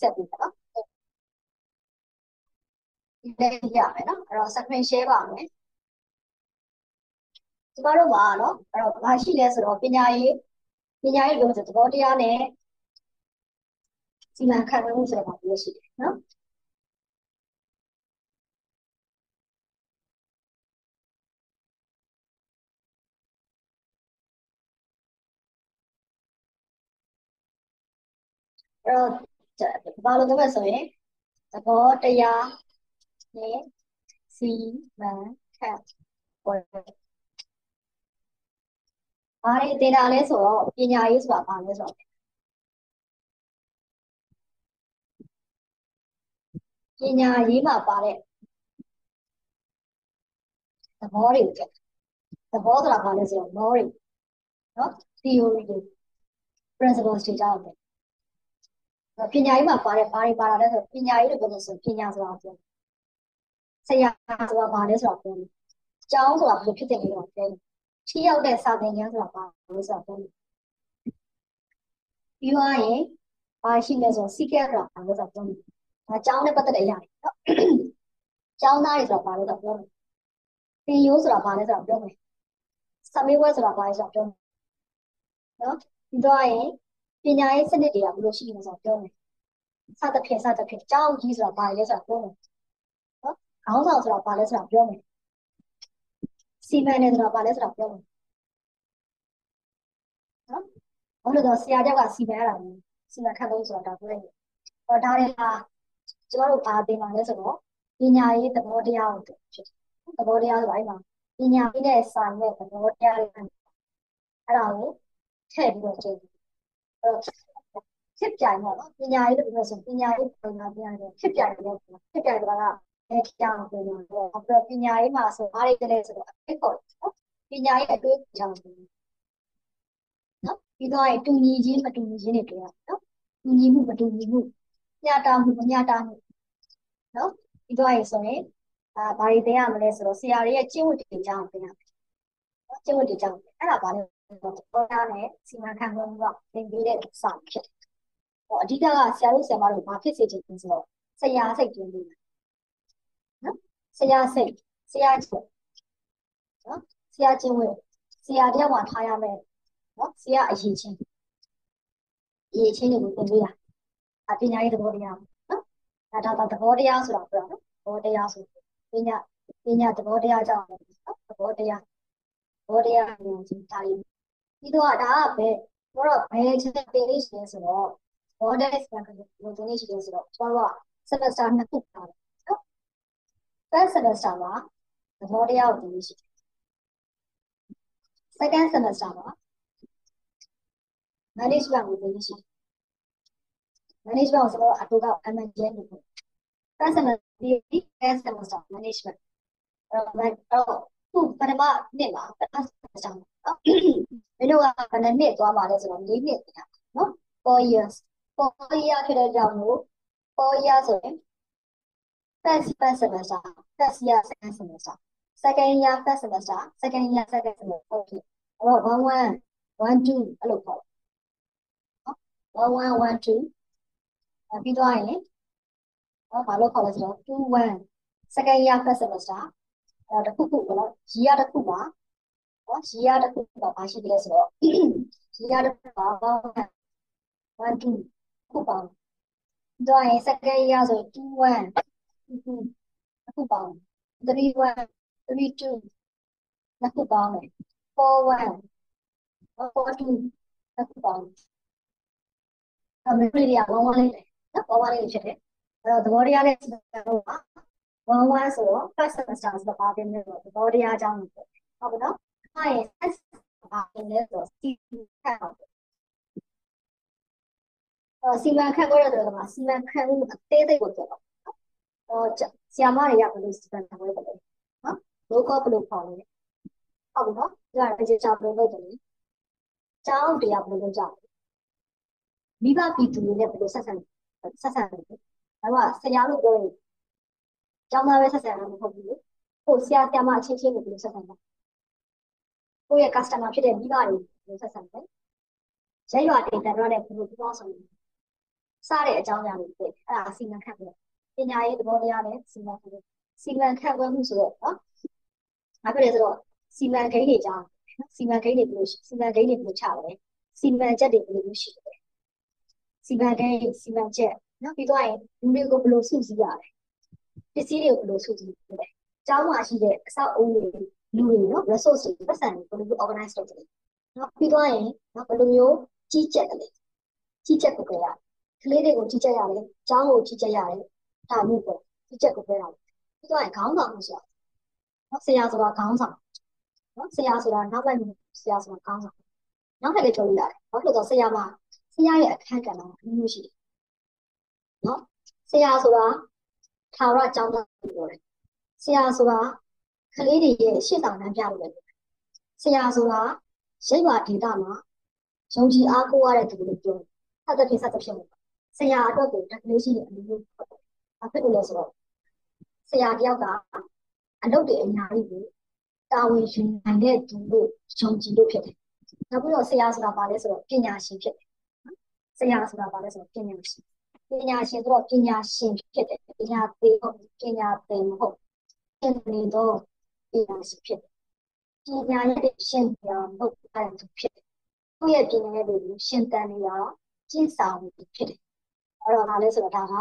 ဆက်ပြီးတော့ဒီလေးရမယ်နော်အဲ့တော့ screen share ပါမယ်ကျမတို့မှာနော်အဲ့တော့ဘာရှိလဲဆိုတော့ပညာရေးပညာရေးပြောဆိုသဘောတရားနဲ့စီမံခန့်ခွဲမှုဆိုတဲ့ဘာလို့ရှိတယ်နော်အဲ့တော့ ဘာလို့လဲဆိုရင်သဘောတရားနဲ့စီမံခန့်ခွဲဘာတွေသင်တာလဲဆိုတော့ပညာရေးဆိုတာဘာလဲဆိုတော့ပညာရေးမှာပါတဲ့သဘောတွေကိုသဘောဆိုတာဘာလဲဆိုတော့ law တွေနော် theory တွေ principles တွေကြောင်းတယ် ပညာရေးမှာပါတဲ့ဘာတွေပါတာလဲဆိုတော့ပညာရေးလို့ပြောလို့ဆိုပညာဆိုတာပြောဆရာဆိုတာဘာလဲဆိုတာပြောတယ်ကျောင်းဆိုတာဘယ်လိုဖြစ်တယ်လို့ပြောတယ်ထိရောက်တဲ့စာသင်ခန်းဆိုတာဘာလဲဆိုတာပြောတယ်ပြီးသွားရင်ဘာရှိလဲဆိုတော့ secret ဆိုတာဘာလဲဆိုတာပြောတယ်ဒါကျောင်းနဲ့ပတ်သက်တဲ့အရာတွေနော်ကျောင်းသားတွေဆိုတာဘာလဲဆိုတာပြောတယ်သင်ရိုးဆိုတာဘာလဲဆိုတာပြောမယ်စာမေးပွဲဆိုတာဘာလဲဆိုတာပြောမယ်နော်ပြီးသွားရင် ပညာရေးစနစ်တွေကဘယ်လိုရှိလဲဆိုတော့ပြောမယ်စသဖြင့်စသဖြင့်ကျောင်းကြီးဆိုတာဘာလဲဆိုတာပြောမယ်နော်ခေါင်းဆောင်ဆိုတာဘာလဲဆိုတာပြောမယ်စီမံနေဆိုတာဘာလဲဆိုတာပြောမယ်နော်ဘာလို့လဲဆိုတော့ဆရာကျောက်ကစီမံရတာမျိုးစီမံခန့်လို့ဆိုတာဒါပြောနေဟောဒါတွေဟာကျမတို့ဘာသင်ပါလဲဆိုတော့ပညာရေးသဘောတရားကိုဖြစ်သဘောတရားဆိုတော့အဲ့မှာပညာရေးနဲ့စာနဲ့သဘောတရားတွေအဲ့ဒါကိုထည့်ပြီးတော့ကျင့် ဖြစ်ပြိုင်ပေါ့နော်ပညာရေးလို့ပြောဆိုပညာရေးပုံမှန်ပြန်တယ်ဖြစ်ပြိုင်တယ်ဖြစ်ပြိုင်တယ်ကအဲကြောင်ပြန်တယ်ပေါ့နောက်ပြီးပညာရေးမှာဆိုအားရတဲ့လဲဆိုတော့အဖြစ်ပေါ့နော်ပညာရေးအတွေ့အကြုံတွေနော်ပြီးတော့တူညီခြင်းမတူညီခြင်းတွေတွေ့ရနော်တူညီမှုမတူညီမှုညတာမှုမညတာမှုနော်ပြီးတော့ရဆိုရင်အာဘာတွေသင်ရမလဲဆိုတော့ဆရာတွေရဲ့ကျင့်ဝတ်တွေကြောင်းသင်ရမယ်နော်ကျင့်ဝတ်တွေကြောင်းအဲ့ဒါဘာလဲ တော့တာနဲ့စီမံခန့်ခွဲမှုကသင်ပေးတဲ့စာဖြစ်တယ်ဟောအဓိကကဆရာတို့ဆရာမတို့ဘာဖြစ်စေချင်လဲဆိုတော့ဆရာစိတ်တွင်းပေးတယ်နော်ဆရာစိတ်ဆရာကျင့်နော်ဆရာကျင့်ဝတ်ဆရာတယောက်မှာထားရမယ်နော်ဆရာအရေးချင်းအရေးချင်းတွေကိုသင်ပေးတာအပညာရေးသဘောတရားနော်ဒါတော့သဘောတရားဆိုတာပြောနော်သဘောတရားဆိုပညာပညာသဘောတရားကြောင့်နော်သဘောတရားသဘောတရားမျိုးချင်းဒါလေး ပြီးတော့ဒါကပဲတော့ဘယ်ချက်ပေးလို့ရှိလဲဆိုတော့ border exam ကိုသင်နေရှိတယ်ဆိုတော့ကျွန်တော်က semester နှစ်ခုပါတယ်နော် first semester မှာသဘောတရားကိုသင်နေရှိတယ် second semester မှာ management ကိုသင်နေရှိတယ် management ကိုကျွန်တော်အတူက MNJN လို့ပြော first semester ဒီ first semester management အဲ့တော့ခုပထမနှစ်မှာပထမ semester မှာနော်မင်းတို့ကဘယ်နှစ်သွားမှာလဲဆိုတော့၄နှစ်ပြန်နော်4 years 4 year ဖြစ်တဲ့ကြောင့်လို့4 year ဆိုရင် first first semester first year second semester second year first semester second year second semester ဟုတ်ပြီအဲ့တော့1 1 1 2အဲ့လိုပေါ့နော်1 1 1 2အဲ့ပြီးသွားရင်ဟောဘာလို့ခေါ်လဲဆိုတော့2 1 second year first semester အဲ့တခုခုပေါ့နော် year တစ်ခုပါ နော် year တစ်ခုပါဘာရှိတယ်လဲဆိုတော့ year တစ်ခုပါ1 1 2ခုပါတော့ရင် second year ဆို2 1 2 2ခုပါ3 1 3 2နှစ်ခုပါမယ်4 1 4 2နှစ်ခုပါအမေရိကဝမ်းဝမ်းလေးနော်ဝမ်းဝမ်းလေးဖြစ်တယ်အဲ့တော့သဘောတရားလေးတော့ဝမ်းဝမ်းဆိုတော့ first semester ဆိုတော့ပါတယ်လို့သဘောတရားအကြောင်းကိုဟုတ်ပြီနော် အဲ့ရင် first ပါတယ်လို့ဆိုတော့ C ခန့်အောင်စီမံခန့်ခွဲရတယ်ကမှစီမံခန့်မှုအသေးစိတ်ကိုပြောတော့။အော်ဆရာမတွေကဘယ်လိုစီမံခန့်ခွဲတယ်လဲ။နော်။ local ဘယ်လိုခေါ်လဲ။ဟုတ်ပြီနော်။ဒါက register ဘယ်လိုလုပ်တယ်လဲ။ကျောင်းတရားဘယ်လိုလုပ်ကြလဲ။မိဘပြည်သူတွေနဲ့ဘယ်လိုဆက်ဆံဆက်ဆံလဲ။ဒါကဆရာလို့ပြောရင်ကျောင်းသားပဲဆက်ဆံတာမဟုတ်ဘူးလေ။ကိုဆရာဆရာမအချင်းချင်းကိုဘယ်လိုဆက်ဆံလဲ။ ကိုယ့်ရဲ့ customer ဖြစ်တဲ့မိဘတွေဘယ်လိုဆက်ဆံလဲ။ရက်ရွာဒေတာတော့လည်းဘယ်လိုပြောဆောင်လဲစတဲ့အကြောင်းအရာတွေပဲအဲ့ဒါစီမံခန့်ခွဲပညာရေးသဘောတရားနဲ့စီမံခန့်ခွဲစီမံခန့်ခွဲမှုဆိုတော့နော်ဘာဖြစ်လဲဆိုတော့စီမံကိန်းတွေကြောင်းစီမံကိန်းတွေဘယ်လိုစီမံကိန်းတွေဘယ်လိုချလဲစီမံချက်တွေဘယ်လိုရှိလဲစီမံကိန်းစီမံချက်နော်ပြီးတော့ရင်လူတွေကိုဘယ်လိုစုစည်းရလဲပစ္စည်းတွေကိုဘယ်လိုစုစည်းလဲကျောင်းမှာရှိတဲ့အဆောက်အဦတွေ လူတွေနော် resource တွေပတ်စံတွေဘယ်လို organize လုပ်တယ်နော်ပြီးတော့ရင်နော်ဘယ်လိုမျိုးကြီးကြပ်တယ်ကြီးကြပ်ကိုကြရကလေးတွေကိုကြီးကြပ်ရတယ်ကျောင်းကိုကြီးကြပ်ရတယ်ဒါမျိုးပေါ့ကြီးကြပ်ကိုကြရတယ်ပြီးတော့ရင်ခေါင်းဆောင်မှုဆိုတာနော်ဆရာဆိုတာခေါင်းဆောင်နော်ဆရာဆိုတာနောက်ပိုင်းဆရာဆိုတာခေါင်းဆောင်နောက်ထပ်လည်းပြောလို့ရတယ်ဘာလို့လဲဆိုတော့ဆရာမှာဆရာရဲ့အခန်းကဏ္ဍအမျိုးရှိတယ်နော်ဆရာဆိုတာထာဝရကျောင်းသားပြောတယ်ဆရာဆိုတာ ကလေးတွေရဲ့ရှေ့ဆောင်နှံပြလို့ပဲဆရာဆိုတာရိပ်ပါဒေတာမှာယုံကြည်အားကိုးရတဲ့သူတွေပြောတယ်။ဆက်တဲ့ဖြစ်ဆက်တဲ့ဖြစ်မှာဆရာအတွက်ကို definition တွေအမျိုးမျိုးဖြစ်တယ်။ဘာဖြစ်လို့လဲဆိုတော့ဆရာတယောက်ကအလုပ်တွေအများကြီးကိုတာဝန်ယူနိုင်တဲ့သူလို့ယုံကြည်လို့ဖြစ်တယ်။နောက်ပြီးတော့ဆရာဆိုတာဘာလဲဆိုတော့ပညာရှင်ဖြစ်တယ်။ဆရာဆိုတာဘာလဲဆိုတော့ပညာရှင်။ပညာရှင်ဆိုတော့ပညာရှင်ဖြစ်တယ်။ပညာသေးဟုတ်ပညာသင်မဟုတ်။သင်နေတော့ ပညာရှင်ဖြစ်တယ်။ပညာရဲ့ရှင်ပြောင်းလုပ်တဲ့သူဖြစ်တယ်။သူ့ရဲ့ပညာရဲ့လူရှင်တန်နေတာကျင့်ဆောင်ဖြစ်တယ်။အဲ့တော့ဒါလဲဆိုတော့ဒါက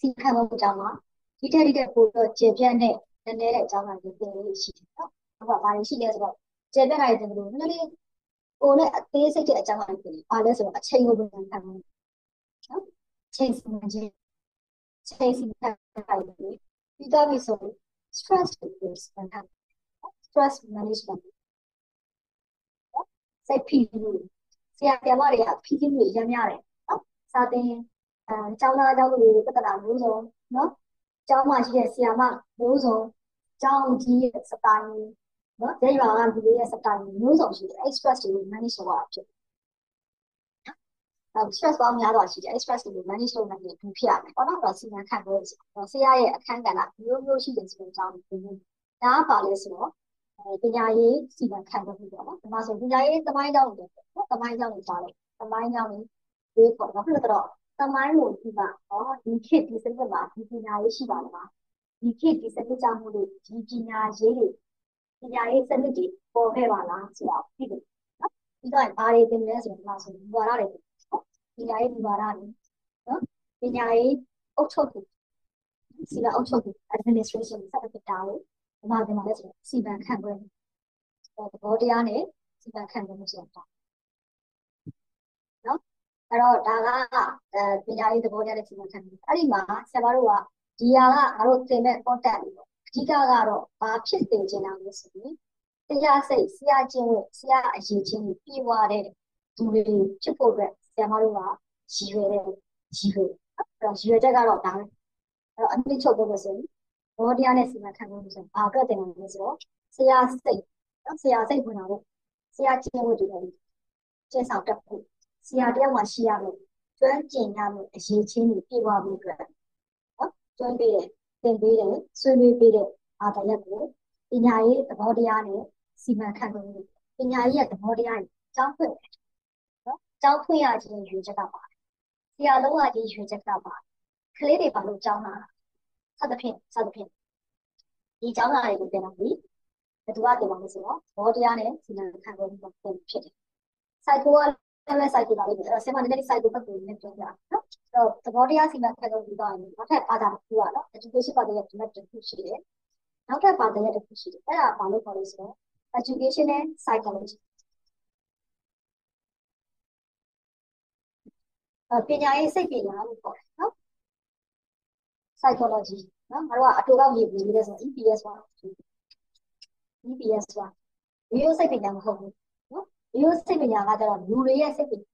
စီခံမှုအကြောင်းမှာဒီတက်ဒီတက်ပို့တော့ကျေပြတ်နဲ့နည်းနည်းတဲ့အကြောင်းအရာတွေသင်လို့ရှိတယ်နော်။ဟုတ်ပါဘာလို့ရှိလဲဆိုတော့ကျေပြတ်လိုက်တဲ့လို့နည်းနည်းကိုနဲ့အသေးစိတ်တဲ့အကြောင်းအရာတွေဘာလဲဆိုတော့အချိန်ကိုပြန်ခံမှုနော်။ချိန်စီမံခြင်းချိန်စီမံလိုက်ပြီးပြီးတော့ပြီဆို stress ကိုပြန်ခံ stress management စိတ်ဖိမှုဆရာဆရာမတွေကဖိဖိမှုရမ်းရတယ်နော်စာသင်အဲကျောင်းသားကျောင်းသူတွေပြဿနာမျိုးစုံနော်ကျောင်းမှာရှိတဲ့ဆရာမမျိုးစုံကျောင်းကြီးရဲ့စတိုင်နော်ဒေရွာကလူတွေရဲ့စတိုင်မျိုးစုံရှိတယ် stress တွေ manage လုပ်ရဖြစ်အဲ stress ပေါင်းများစွာရှိတယ် stress တွေ manage လုပ်နိုင်ရင်ဘူးဖြစ်ရမယ်ပေါ့နော်တော့စီမံခန့်ခွဲဆိုဆရာရဲ့အခန်းကဏ္ဍမျိုးမျိုးရှိတယ်ဆိုတဲ့အကြောင်းကိုဒါကပါလဲဆိုတော့ပညာရေးစီမံခန့်ခွဲမှုပေါ့နော်ဒီမှာဆိုပညာရေးသမိုင်းကြောင်းတွေနော်သမိုင်းကြောင်းတွေကြားလိုက်သမိုင်းကြောင်းတွေတွေးပေါ့ဘာဖြစ်လို့တော့သမိုင်းကိုဒီမှာဟောဒီခေတ်ဒီစနစ်မှာဒီပညာရေးရှိပါလားဒီခေတ်ဒီစနစ်ကြောင့်မို့လို့ဒီပညာရေးတွေပညာရေးစနစ်တွေပေါ်ခဲ့ပါလားဆိုတော့ဒီလိုနော်ပြီးတော့ဘာတွေသင်လဲဆိုတော့ဒီမှာဆိုဘူဝါဒတွေနော် ပညာရေးဘူဝါဒတွေနော်ပညာရေးအုပ်ချုပ်မှုစီလာအုပ်ချုပ်မှု administration စတဲ့တာကိုဒီမှာဒီမှာလဲဆိုစီမံခန့်ခွဲမှုသဘောတရားနဲ့စီမံခန့်ခွဲမှုဆိုတာနော်အဲ့တော့ဒါကအဲပညာရေးသဘောတရားနဲ့စီမံခန့်ခွဲမှုအဲ့ဒီမှာဆရာမတို့ကဒီဟာကငါတို့သင်မဲ့ content တွေပေါ့အဓိကကတော့ဘာဖြစ်တင်ချင်တာလဲဆိုရင်တရားစိတ်ဆရာချင်း with ဆရာအရေးချင်းပြေဝတဲ့သူတွေဖြစ်ဖို့အတွက် ဆရာမတို့ကရည်ရွယ်တဲ့ရည်ရွယ်အဲ့တော့ရည်ရွယ်ချက်ကတော့ဒါပဲအဲ့တော့အနည်းချုပ်ပြောလို့ဆိုရင်ဘောတရားနဲ့စီမံခန့်ခွဲမှုဆိုဘာအတွက်တင်လဲဆိုတော့ဆရာစိတ်နော်ဆရာစိတ်ဝင်တာပေါ့ဆရာချင်းဝတ်တူတယ်ကျင့်ဆောင်တတ်ဖို့ဆရာတယောက်မှရှိရမယ်ကျွမ်းကျင်ရမယ်အရေးချင်းတွေပြေဝဖို့အတွက်နော်ကျွမ်းပေးတယ်သင်ပေးတယ်ဆွေးနွေးပေးတဲ့အာတရက်ကိုပညာရေးသဘောတရားနဲ့စီမံခန့်ခွဲမှုပညာရေးရဲ့သဘောတရားကိုကျောင်းဖွင့်တယ်နော် ကျောင်းဖွင့်ရခြင်းရွေချက်ကပါတယ်ဆရာလုံးဝကြီးရွေချက်ကပါတယ်ကလေးတွေဘာလို့ကျောင်းလာစသဖြင့်စသဖြင့်ဒီကျောင်းသားတွေကိုပြန်တော့ပြီဘယ်သူကတင်ပါလဲဆိုတော့ဘောတရားနဲ့စီမံခန့်ခွဲမှုပုံဖြစ်တယ်။ cycle ကလည်း cycle ပါလိမ့်မယ်။အဲ့တော့ semantic cycle ဘက်ကိုလည်းပြောပြနော်။အဲ့တော့သဘောတရားစီမံခန့်ခွဲမှုတော့နောက်ထပ်ဘာသာတစ်ခုကနော် education ဘာသာရဲ့ dimension တစ်ခုရှိတယ်။နောက်ထပ်ဘာသာရဲ့တစ်ခုရှိတယ်။အဲ့ဒါဘာလို့ခေါ်လဲဆိုတော့ education and psychology ပညာရေးစိတ်ပညာလို့ခေါ်တယ်နော် psychology နော်ငါတို့ကအတူကောက်ရေးပြီးလဲဆိုတော့ EPS ပါ EPS ပါရိုးရိုးစိတ်ပညာမဟုတ်ဘူးနော်ရိုးရိုးစိတ်ပညာကကျတော့လူတွေရဲ့စိတ်ပညာ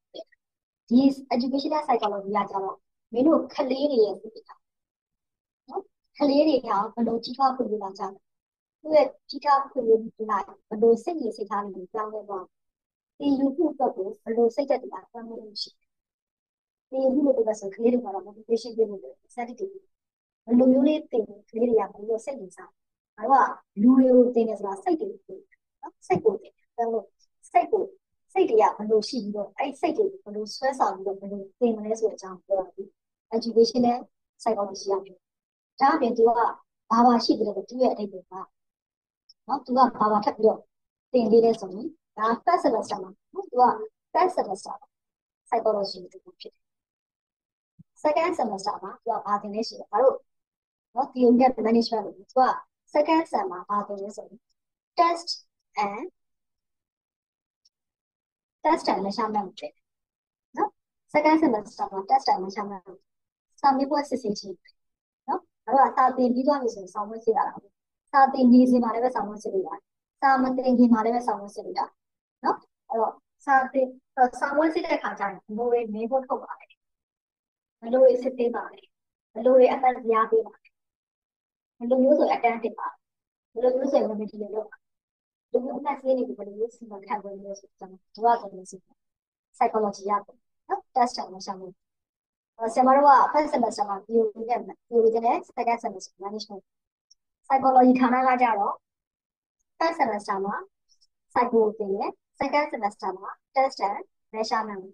ဒီ educational psychology ကကျတော့မင်းတို့ကလေးတွေရဲ့စိတ်ပညာနော်ကလေးတွေကဘယ်လိုကြီးထွားခွင့်ပြုလာကြလဲသူရဲ့ကြီးထွားခွင့်ပြုလိုက်ဘယ်လိုစိတ်ကြီးစိတ်ထားတွေပြောင်းလဲသွားဒီလူမှုအတွက်ကိုဘယ်လိုစိတ်သက်သာပြောင်းလဲလို့ရှိ ဒီလူမှုအတွက်ဆိုကလေးတွေကတော့ motivation ပေးလို့ incentive ဘယ်လိုမျိုးလေးတင်ကလေးတွေကဘယ်လိုစိတ်ဝင်စားငါတို့ကလူတွေကိုတင်နေဆိုတာစိတ်တွေကိုနော်စိတ်ကိုတင်တယ်ဒါလို့စိတ်ကိုစိတ်တွေကဘယ်လိုရှိပြီးတော့အဲ့စိတ်တွေဘယ်လိုဆွဲဆောင်ပြီးတော့ဘယ်လိုသင်မလဲဆိုတဲ့အကြောင်းပြောတာဒီ educational psychology ရပြီဒါအပြင်သူကဘာဘာရှိတယ်လို့သူရဲ့အဓိပ္ပာယ်ကနော်သူကဘာဘာထပ်ပြီးတော့သင်ပေးလဲဆိုရင်ဒါ first semester မှာနော်သူက first semester psychology ကိုဖြစ်တယ် second semester မှာသူကဘာသင်လဲရှိတယ်ဘာလို့နော် theory and management လို့သူက second sem မှာဘာသင်လဲဆိုရင် test and test and measurement ဖြစ်တယ်နော် second semester မှာ test and measurement စာမေးပွဲစစ်ဆေးခြင်းနော်အဲ့တော့စာသင်ပြီးသွားပြီဆိုရင်ဆောင်းဝဲစစ်ရတာစာသင်နေစီမှာလည်းပဲဆောင်းဝဲစစ်လို့ရတယ်စာမသင်ခင်မှာလည်းပဲဆောင်းဝဲစစ်လို့ရတယ်နော်အဲ့တော့စာသင်ဆောင်းဝဲစစ်တဲ့ခါကျရင်ဘယ်လိုတွေမေးဖို့ထုတ်ပါလဲ ဘယ်လိုတွေစစ်သေးပါလဲဘယ်လိုတွေအပတ်ကြားပေးပါလဲဘယ်လိုမျိုးဆိုအတန်းတင်ပါဘယ်လိုမျိုးဆိုရင် remedy လုပ်ပါဒီလိုအမှတ်စင်းတွေကိုဘယ်လိုမျိုးစီမံခန့်ခွဲလို့ဆိုတော့ကျွန်တော်တို့ကလည်း psychology ရတယ်နော် test နဲ့ရှာမှုဆရာမတို့က first semester မှာ theory နဲ့ theory နဲ့ second semester management psychology ဌာနကကြတော့ first semester မှာ psycho သင်တယ် second semester မှာ test and measurement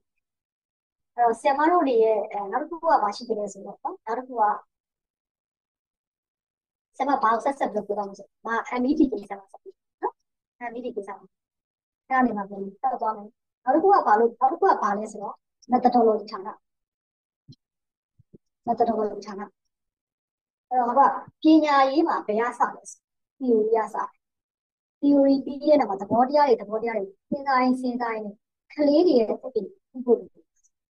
အဲ့တော့ဆရာမတို့တွေရဲ့နောက်တစ်ခုကဘာရှိသေးလဲဆိုတော့နောက်တစ်ခုကဆရာမဘာဆက်ဆက်လုပ်ပြတော့မဆိုဘာ MED ကိစ္စမှာဆက်ပြီးနော် MED ကိစ္စမှာအဲ့ဒါနေမှာပြန်တောက်သွားမယ်နောက်တစ်ခုကဘာလို့နောက်တစ်ခုကဘာလဲဆိုတော့ methodology ဌာန methodology ဌာနအဲ့တော့ကပညာရေးမှာဘယ်ရစလဲ theory ရစတယ် theory ပြီးတဲ့နောက်မှာသဘောတရားတွေသဘောတရားတွေစဉ်းစားရင်စဉ်းစားရင်ကလေးတွေရဲ့စိတ်ပြီးပို့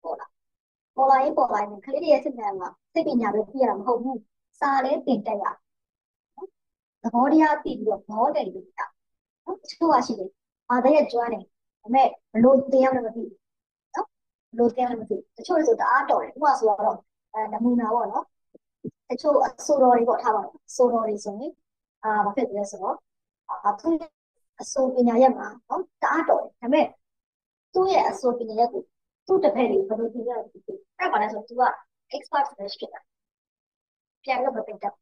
ပေါ်လာပေါ်လာရင်ပေါ်လာရင်ကလေးတွေရဲ့စိတ်ဉာဏ်ကစိတ်ပညာပဲပြရတာမဟုတ်ဘူးစာလည်းသင်တက်ရသဘောတရားသိပြီးတော့ဘောတယ်လို့ပြနော်ချို့ကရှိတယ်အာတဲ့ကျွမ်းတယ်ဒါပေမဲ့ဘလို့သင်ရမလဲမသိဘူးနော်ဘလို့သင်ရမလဲမသိဘူးတချို့ဆိုတအားတော်တယ်ဥပမာဆိုတော့အဲနမူနာပေါ့နော်တချို့အဆိုတော်တွေပေါ့ထားပါတော့အဆိုတော်တွေဆိုရင်အာဘာဖြစ်လဲဆိုတော့အာသူအဆိုပညာရက်မှာနော်တအားတော်တယ်ဒါပေမဲ့သူ့ရဲ့အဆိုပညာရက်ကို သူ့တစ်ဖက်တွေဘယ်လိုသိရလဲသိတယ်အဲ့ပါလဲဆိုသူက expert ဖြစ်တာပြန်လို့မသိတတ်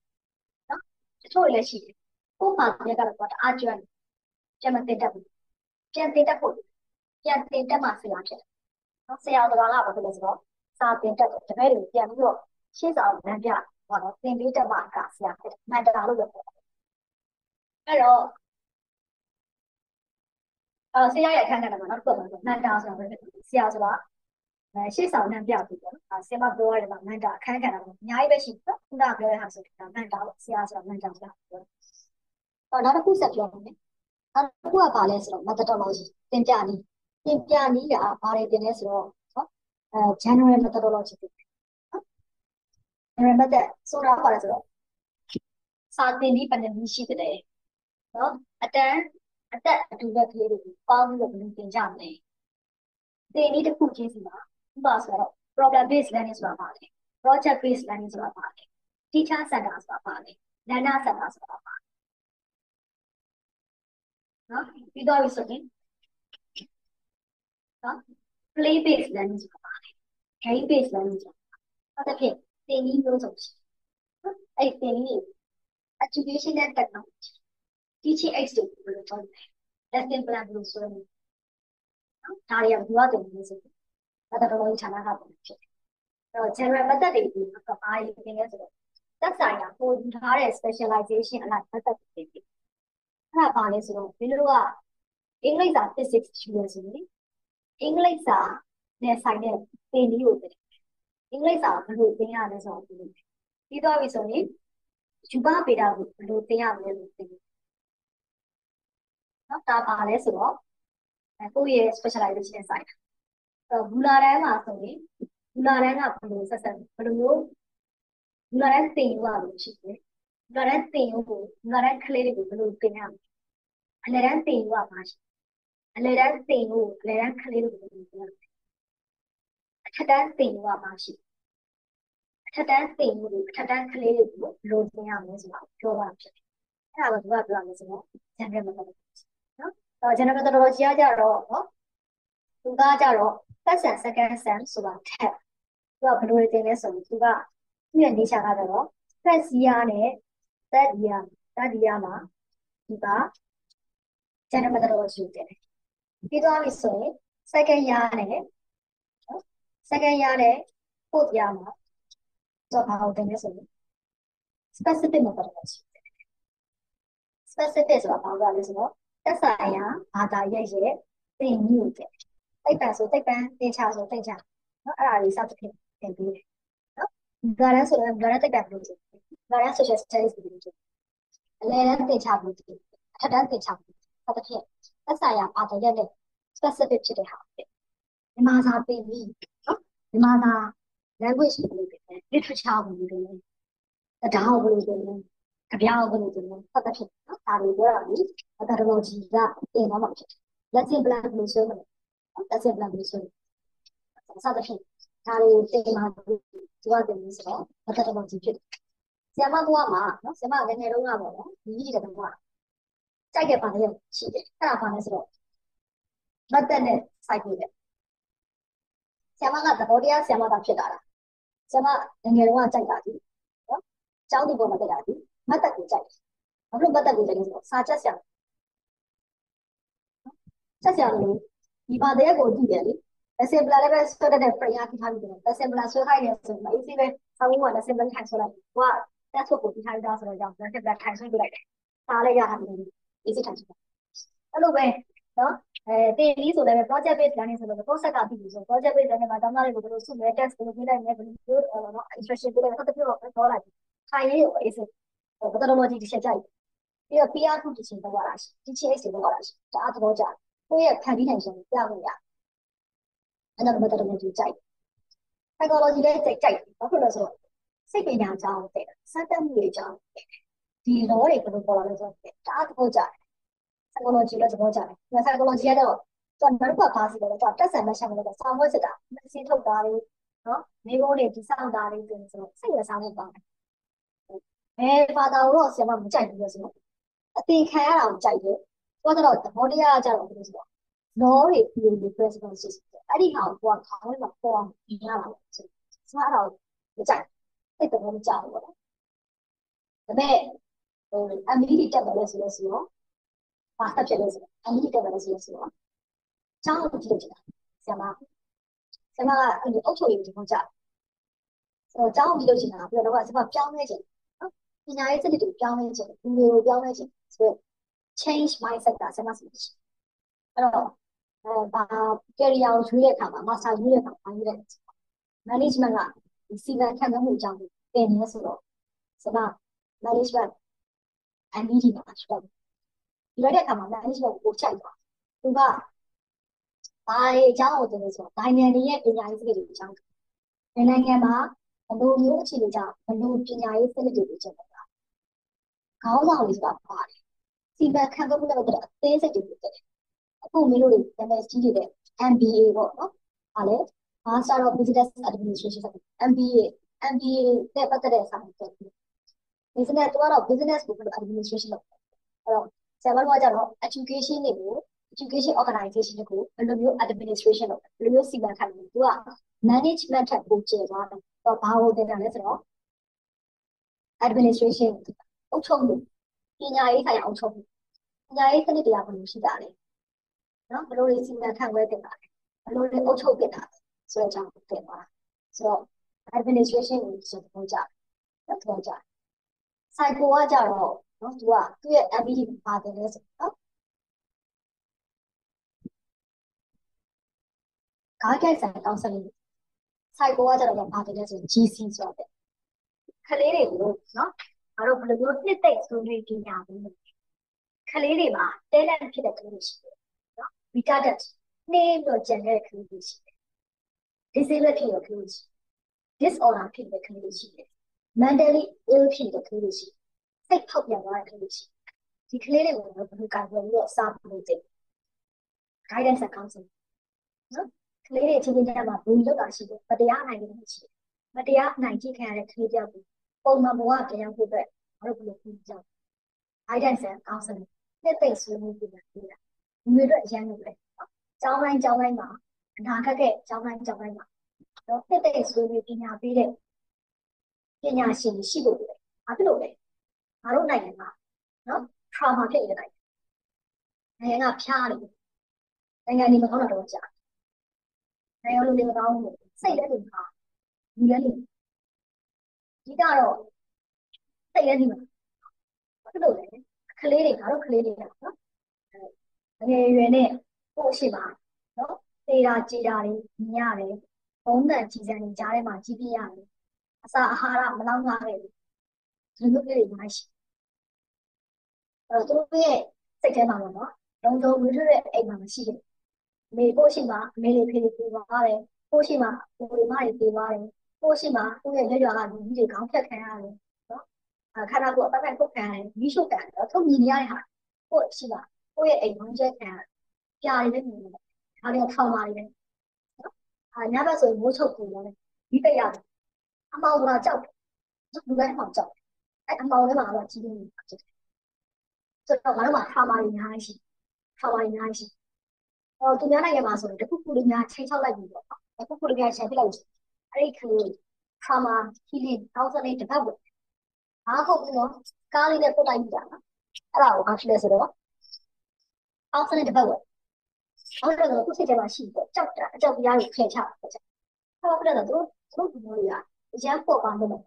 နော်တချို့လည်းရှိတယ်ကိုယ်မှာလည်းကတော့တအားကျွမ်းပြန်မသိတတ်ဘူးပြန်သိတတ်ဖို့ပြန်သိတတ်မှဆရာဖြစ်တယ်နော်ဆရာတော်ကဘာဖြစ်လဲဆိုတော့စာသင်တတ်တယ်တပည့်တွေပြန်ပြီးတော့ရှေ့ဆောင်လမ်းပြဟောတော့သင်ပေးတတ်မှကဆရာဖြစ်တယ်မန်တာလို့ပြောတယ်အဲ့တော့အဲဆရာရဲ့အခန်းကဏ္ဍမှာနောက်တစ်ခုကမန်တာဆိုတာပဲဆရာဆိုတာအဲ ရှေ့ဆောင်လမ်းပြပြီးပေါ့နော်ဆရာမပြောရတယ်ကမန်တာအခန်းကဏ္ဍမှာအများကြီးပဲရှိတယ်ခုနကပြောတဲ့ဟာဆိုတာမန်တာပေါ့ဆရာဆိုတာမန်တာဆိုတာပြောတယ်တော့နောက်တစ်ခုဆက်ပြောမယ်နောက်တစ်ခုကဘာလဲဆိုတော့ methodology သင်ပြနည်းသင်ပြနည်းကဘာတွေသင်လဲဆိုတော့နော်အဲ general methodology သင်တယ်နော် general method ဆိုတာဘာလဲဆိုတော့စာသင်ပြီးပုံနည်းရှိတယ်နော်အတန်းအသက်အတူတဲ့ကလေးတွေကိုပေါင်းပြီးတော့ဘယ်လိုသင်ကြမလဲသင်နည်းတစ်ခုချင်းစီမှာ ဥပမာဆိုတော့ problem based learning ဆိုတာပါလေ project based learning ဆိုတာပါလေ teacher center ဆိုတာပါလေ learner center ဆိုတာပါနော်ပြီးတော့ဆိုရင်နော် play based learning ဆိုတာပါလေ game based learning ဆိုတာဟုတ်တဲ့ဖြင့်သင်နည်းမျိုးစုံရှိနော်အဲ့သင်နည်း educational technology teaching aids တွေဘယ်လိုလုပ်လဲ lesson plan ဘယ်လိုဆွဲ လဲနော်ဒါတွေကဘယ်လိုတင်နေစေလဲ methodology ဌာနကပုံဖြစ်တယ်အဲ့တော့ general method တွေကဘာတွေသင်လဲဆိုတော့သက်ဆိုင်ရာပို့ထားတဲ့ specialization အလိုက် method တွေသင်တယ်အဲ့ဒါဘာလဲဆိုတော့ဒီလိုကအင်္ဂလိပ်စာ physics ရှိရဆိုရင်အင်္ဂလိပ်စာနဲ့ဆိုင်တဲ့သင်နည်းကိုသင်တယ်အင်္ဂလိပ်စာဘယ်လိုသင်ရလဲဆိုတော့ပြီးပြီးတော့ပြီဆိုရင်ယူပပေတာကိုဘယ်လိုသင်ရမလဲလို့သင်တယ်နော်ဒါပါလဲဆိုတော့အဲကိုယ့်ရဲ့ specialization ဆိုင်တာ အဲဘူလာတန်းမှာဆိုရင်ဘူလာတန်းကဘယ်လိုဆက်ဆက်ဘယ်လိုမျိုးဘူလာတန်းသင်ယူရလို့ရှိတယ်ဘူလာတန်းသင်ယူကိုဘူလာတန်းကလေးတွေကိုဘယ်လိုသင်ရမလဲအလယ်တန်းသင်ယူရမှာရှိအလယ်တန်းသင်ယူအလယ်တန်းကလေးတွေကိုဘယ်လိုသင်ရမလဲအထက်တန်းသင်ယူရမှာရှိအထက်တန်းသင်ယူကိုအထက်တန်းကလေးတွေကိုဘယ်လိုသင်ရမလဲဆိုတာပြောပါဖြစ်တယ်အဲ့ဒါကဘာပြောရမလဲဆိုတော့ general methodology နော်အဲ general methodology ကကြတော့နော် သူကကြတော့ first and second sem ဆိုတာထက်သူကဘယ်လိုတင်လဲဆိုရင်သူကသူ့ရဲ့ nature ကကြတော့ first year နဲ့ third year third year မှာဒီက general methodology ကိုတင်တယ်ပြီးသွားပြီဆိုရင် second year နဲ့နော် second year နဲ့ fourth year မှာတော့ဘာလို့တင်လဲဆိုရင် specific methodology specific ဆိုတာဘာလို့လဲဆိုတော့သက်ဆိုင်ရာဘာသာရဲ့ရဲ့သင်ညွှန်တယ် သိပ္ပံဆိုသိပ္ပံသင်္ချာဆိုသင်္ချာနော်အဲ့ဒါလေးစသဖြင့်သင်ပေးတယ်နော်ဂါရန်ဆိုတော့ဂါရန်သိပ္ပံဘယ်လိုလုပ်ဂါရန် social studies ဘယ်လိုလုပ်အလဲတန်းသင်္ချာဘယ်လိုလုပ်အထက်တန်းသင်္ချာဘယ်လိုစသဖြင့်သက်ဆိုင်ရာဘာသာရဲ့နဲ့ specific ဖြစ်တဲ့ဟာဖြစ်မြန်မာစာသင်ပြီးနော်မြန်မာစာ language ဘယ်လိုဖြစ်လဲ literature ဘယ်လိုဖြစ်လဲတရားဘယ်လိုဖြစ်လဲကြပြောင်းဘယ်လိုဖြစ်လဲစသဖြင့်နော်ဒါတွေပြောတာဒီ methodology ကသင်တော့မှာဖြစ်တယ် lesson plan ဘယ်လိုဆွဲမလဲ lesson plan ဘယ် လိုဆွဲစသဖြင့်ဒါတွေသင်မှာဒီကတင်လို့ဆိုတော့ methodology ဖြစ်တယ်ဆရာမဘွားမှာနော်ဆရာမငယ်ငယ်တုန်းကပေါ့နော်ဒီကြီးတဲ့တုန်းကကြိုက်တဲ့ပါတဲ့ရှိတယ်အဲ့ဒါပါလဲဆိုတော့မတ်တက်နဲ့စိုက်ပြီးတယ်ဆရာမကသဘောတရားဆရာမကဖြစ်လာတာဆရာမငယ်ငယ်တုန်းကကြိုက်တာဒီနော်ကျောင်းဒီပေါ်မှာတက်တာဒီမတ်တက်ကိုကြိုက်တယ်ဘာလို့မတ်တက်ကိုကြိုက်လဲဆိုတော့စာချက်ဆရာချက်ဆရာလို့ ဒီပါတဲ့ကိုကြည့်တယ်လေ assembler လည်းပဲဆွဲတဲ့ frame အထိထားပြီးတယ် assembler ဆွဲခိုင်းနေဆိုတော့ easy ပဲဆောင်းဝင်က assembler ထိုင်ဆွဲလိုက်ဟိုက test ကိုပြီးထားတာဆိုတော့ကြောင့် assembler ထိုင်ဆွဲပြလိုက်တယ်စားလိုက်ရတာပြီး easy ထိုင်ဆွဲအဲ့လိုပဲနော်အဲတင်ပြီးဆိုလည်း project based learning ဆိုတော့ process ကပြီးပြီဆို project based learning မှာတောင်းတာတွေကိုတို့စုမယ် test ကိုပြလိုက်မယ်ဘယ်လိုနော် instruction ပြလိုက်တော့တပြည့်တော့ပြောလိုက်ထိုင်ရေးကို easy methodology တစ်ချက်ကြိုက်ပြီးတော့ PR 2 teaching လုပ်ရတာရှိ teaching aid လုပ်ရတာရှိဒါအတော့ကြ ကိုယ့်ရဲ့ခံပြီးနိုင်ရှင်ပြလို့ရအဲ့တော့ methodology ကြိုက် psychology လည်းကြိုက်ကြိုက်ဘာဖြစ်လို့လဲဆိုတော့စိတ်ပညာကြောင်းတဲ့စမ်းသပ်မှုတွေကြောင်းဒီ law တွေဘယ်လိုပေါ်လာလဲဆိုတော့ဒါအတော့ကြ psychology လည်းသဘောကျတယ်။ psychology ကတော့သူကနောက်တစ်ခါပါစီတယ်သူကတက်ဆန်မရှာမလို့ဆောင်းဝဲစစ်တာမစင်းထုတ်တာတွေနော်မိဘတွေဒီစောင့်တာတွေဆိုဆိုစိတ်ရစားနေပါမယ်။အဲဘာသာတော့ဆရာမမကြိုက်ဘူးလို့ဆိုတော့အသင်ခံရတာကိုကြိုက်တယ်။ သူကတော့သဘောတရားကြတော့ဘယ်လိုဆိုတော့ law တွေ theory principles အဲ့ဒီဟာကိုကိုကခေါင်းထဲမှာပေါ်အောင်ပြင်ရတာဆိုတော့အဲ့ဒါကိုမကြိုက်စိတ်တော်မကြဘူးပေါ့နော်။ဒါပေမဲ့ဟို MBA တက်တယ်လို့ဆိုလို့ဆိုတော့ဘာဆက်ဖြစ်လဲဆိုတော့အမိတက်တယ်ဆိုလို့ဆိုတော့ကျောင်းကိုကြည့်လို့ကြည့်တာဆရာမဆရာမကအဲ့ဒီအုပ်ချုပ်ရေးကိုကြားဆိုတော့ကျောင်းကိုကြည့်လို့ကြည့်တာပြီးတော့ဆရာမပြောင်းလဲခြင်းနော်ပညာရေးစနစ်ကိုပြောင်းလဲခြင်းလူတွေကိုပြောင်းလဲခြင်းဆိုတော့ change mindset ကဆရာမစီရှိအဲ့တော့အဲဘာ career ကိုရွေးတဲ့အခါမှာ master ရွေးတဲ့အခါမှာရွေးတဲ့ management ကဒီစီမံခန့်ခွဲမှုအကြောင်းကိုသင်နေဆိုတော့ဆရာမ management MBA မှာရှိတော့ဒီလိုတဲ့အခါမှာ management ကိုချိန်သွားသူကဘာအကြောင်းကိုတင်လို့ဆိုတော့ dynamic ရဲ့ပညာရေးစနစ်တွေအကြောင်းနိုင်ငံမှာဘယ်လိုမျိုးအခြေအနေကြောင့်ဘယ်လိုပညာရေးစနစ်တွေကိုကျင့်သုံးတာခေါင်းဆောင်လေးဆိုတာပါတယ် စီမံခန့်ခွဲမှုနဲ့ပတ်သက်အသေးစိတ်တွေဖြစ်တယ်အခုမင်းတို့တွေ MSc တွေတဲ့ MBA ပေါ့နော်ဟာလေ Master of Business Administration MBA MBA နဲ့ပတ်သက်တဲ့စာမျိုးတွေ business တော့ business ကို administration လုပ်တယ်အဲ့တော့ဆရာမတို့ကကြတော့ education တွေကို education organization တွေကိုဘယ်လိုမျိုး administration လုပ်ဘယ်လိုမျိုးစီမံခန့်လို့သူက management ထက်ပိုကျယ်သွားတယ်တော့ဘာလို့တင်တာလဲဆိုတော့ administration အုပ်ချုပ်မှု ပညာရေးဆိုင်ရာအုပ်ချုပ်မှုပညာရေးစနစ်တရားဘယ်လိုရှိတာလဲနော်ဘယ်လိုစီမံခန့်ခွဲတင်တာလဲဘယ်လိုလဲအုပ်ချုပ်တင်တာလဲဆိုတဲ့အကြောင်းတင်သွားတာဆိုတော့ administration ကိုဆိုတော့ကြာတယ်တော့ကြာ psycho ကကြတော့နော်သူကသူ့ရဲ့ MBD ပါတယ်လဲဆိုတော့ guidance and counseling psycho ကကြတော့ပါတယ်လဲဆို GC ဆိုတော့ခလေးတွေကိုနော် ငါတို့ဘယ်လိုမျိုးနှစ်သိမ့်ဆွေးနွေးကြညာဘူးခလေးတွေမှာ talent ဖြစ်တဲ့ကလေးတွေရှိတယ်နော် retarded နှင်းလို့ကြံတဲ့ကလေးတွေရှိတယ် disable ဖြစ်တဲ့ကလေးတွေရှိတယ် disorder ဖြစ်တဲ့ကလေးတွေရှိတယ် mentally ill ဖြစ်တဲ့ကလေးတွေရှိတယ်စိတ်ဖောက်ပြန်သွားတဲ့ကလေးတွေရှိဒီကလေးတွေကိုဘယ်လိုကာကွယ်ပြီးတော့စားဖို့သိ guidance and counseling နော်ကလေးတွေချင်းချင်းကြားမှာဘူးလောက်တာရှိတယ်မတရားနိုင်တယ်ရှိတယ်မတရားနိုင်ကြည့်ခံရတဲ့ကလေးတယောက်ကို ပုံမှန်ဘဝတရားဖို့အတွက်ဘာလို့ဘယ်လိုပြုကြလဲ guidance and counseling နှစ်သိမ့်ဆွေးနွေးပြီးတာဒီလိုတွေအရန်လုပ်တယ်နော်ကျောင်းတိုင်းကျောင်းတိုင်းမှာအနာဂတ်ကကျောင်းတိုင်းကျောင်းတိုင်းမှာနော်နှစ်သိမ့်ဆွေးနွေးပညာပေးတဲ့ပညာရှင်ရှိဖို့လေဘာဖြစ်လို့လဲငါတို့နိုင်ငံမှာနော် trauma ဖြစ်နေတဲ့နိုင်ငံနိုင်ငံကဖျားနေနိုင်ငံဒီမကောင်းတာတော့ကြာနိုင်ငံလိုလည်းမကောင်းဘူးစိတ်လည်းဒီမှာဒီလည်း ဒီဒီကတော့စိတ်လည်းဒီမှာဘာလို့လဲကလေးတွေကတော့ကလေးတွေနော်ငယ်ရွယ်နဲ့ပို့ရှိပါနော်သေတာကြည်တာတွေမြင်ရတယ်ဘုံတန်ကြည်စံတွေကြားထဲမှာကြီးပြရတယ်အစာအာဟာရမလောက်ငါခဲ့ဘူးဒီလိုလေးတွေမရှိအဲတော့သူတို့ရဲ့စိတ်ထဲမှာပေါ့နော်လုံးလုံးဝိထတဲ့အိမ်မှာမရှိဘူးမေပို့ရှိမှာအမေလေးဖေးလေးပြေးသွားတယ်ပို့ရှိမှာကိုယ်မတွေပြေးသွားတယ် ပို့ရှိမှာသူ့ရဲ့ရွရွာကလူကြီးတွေခေါင်းဖြတ်ခံရတယ်နော်အခါတော့အပတ်ပတ်ပုတ်ခံရတယ်မိရှုခံတယ်ထုတ်မြင်ရတဲ့ဟာပို့ရှိမှာကိုယ့်ရဲ့အိမ်ခေါင်းချက်ခံရတယ်ပြာတွေလည်းမြင်တယ်ဒါတွေကထောင်ပါတွေပဲနော်အာညဘက်ဆိုရင်မိုးချုပ်ပူတယ်ဒီတက်ရတယ်အမောင်ကကြောက်တယ်လူတိုင်းမှကြောက်တယ်အဲ့အမောင်ထဲမှာတော့ကြီးနေတယ်ဖြစ်တယ်ဆိုတော့ငါတို့မှာထောင်ပါတွေအများကြီးရှိထောင်ပါတွေအများကြီးရှိဟောသူများနိုင်ငံမှာဆိုရင်တခုခုလေးများချိန်ချောက်လိုက်ပြီပေါ့တခုခုလေးများချိန်ပြလိုက် အဲ့ဒီคือ trauma healing counseling တပတ်ဝင်အားဟုတ်ဘူးနော်ကားလေးနဲ့ပုတ်လိုက်ပြီတာနော်အဲ့ဒါကိုဘာဖြစ်လဲဆိုတော့ counseling တပတ်ဝင်ဟုတ်တယ်တော့ခုစိတ်ထဲမှာရှိတယ်ကြောက်တာအကြောက်တရားကိုဖယ်ချတာပေါ့ချက်ဟုတ်တယ်တော့သူတို့သူတို့ဒီလိုတွေကအရန်ပေါ်ပါလို့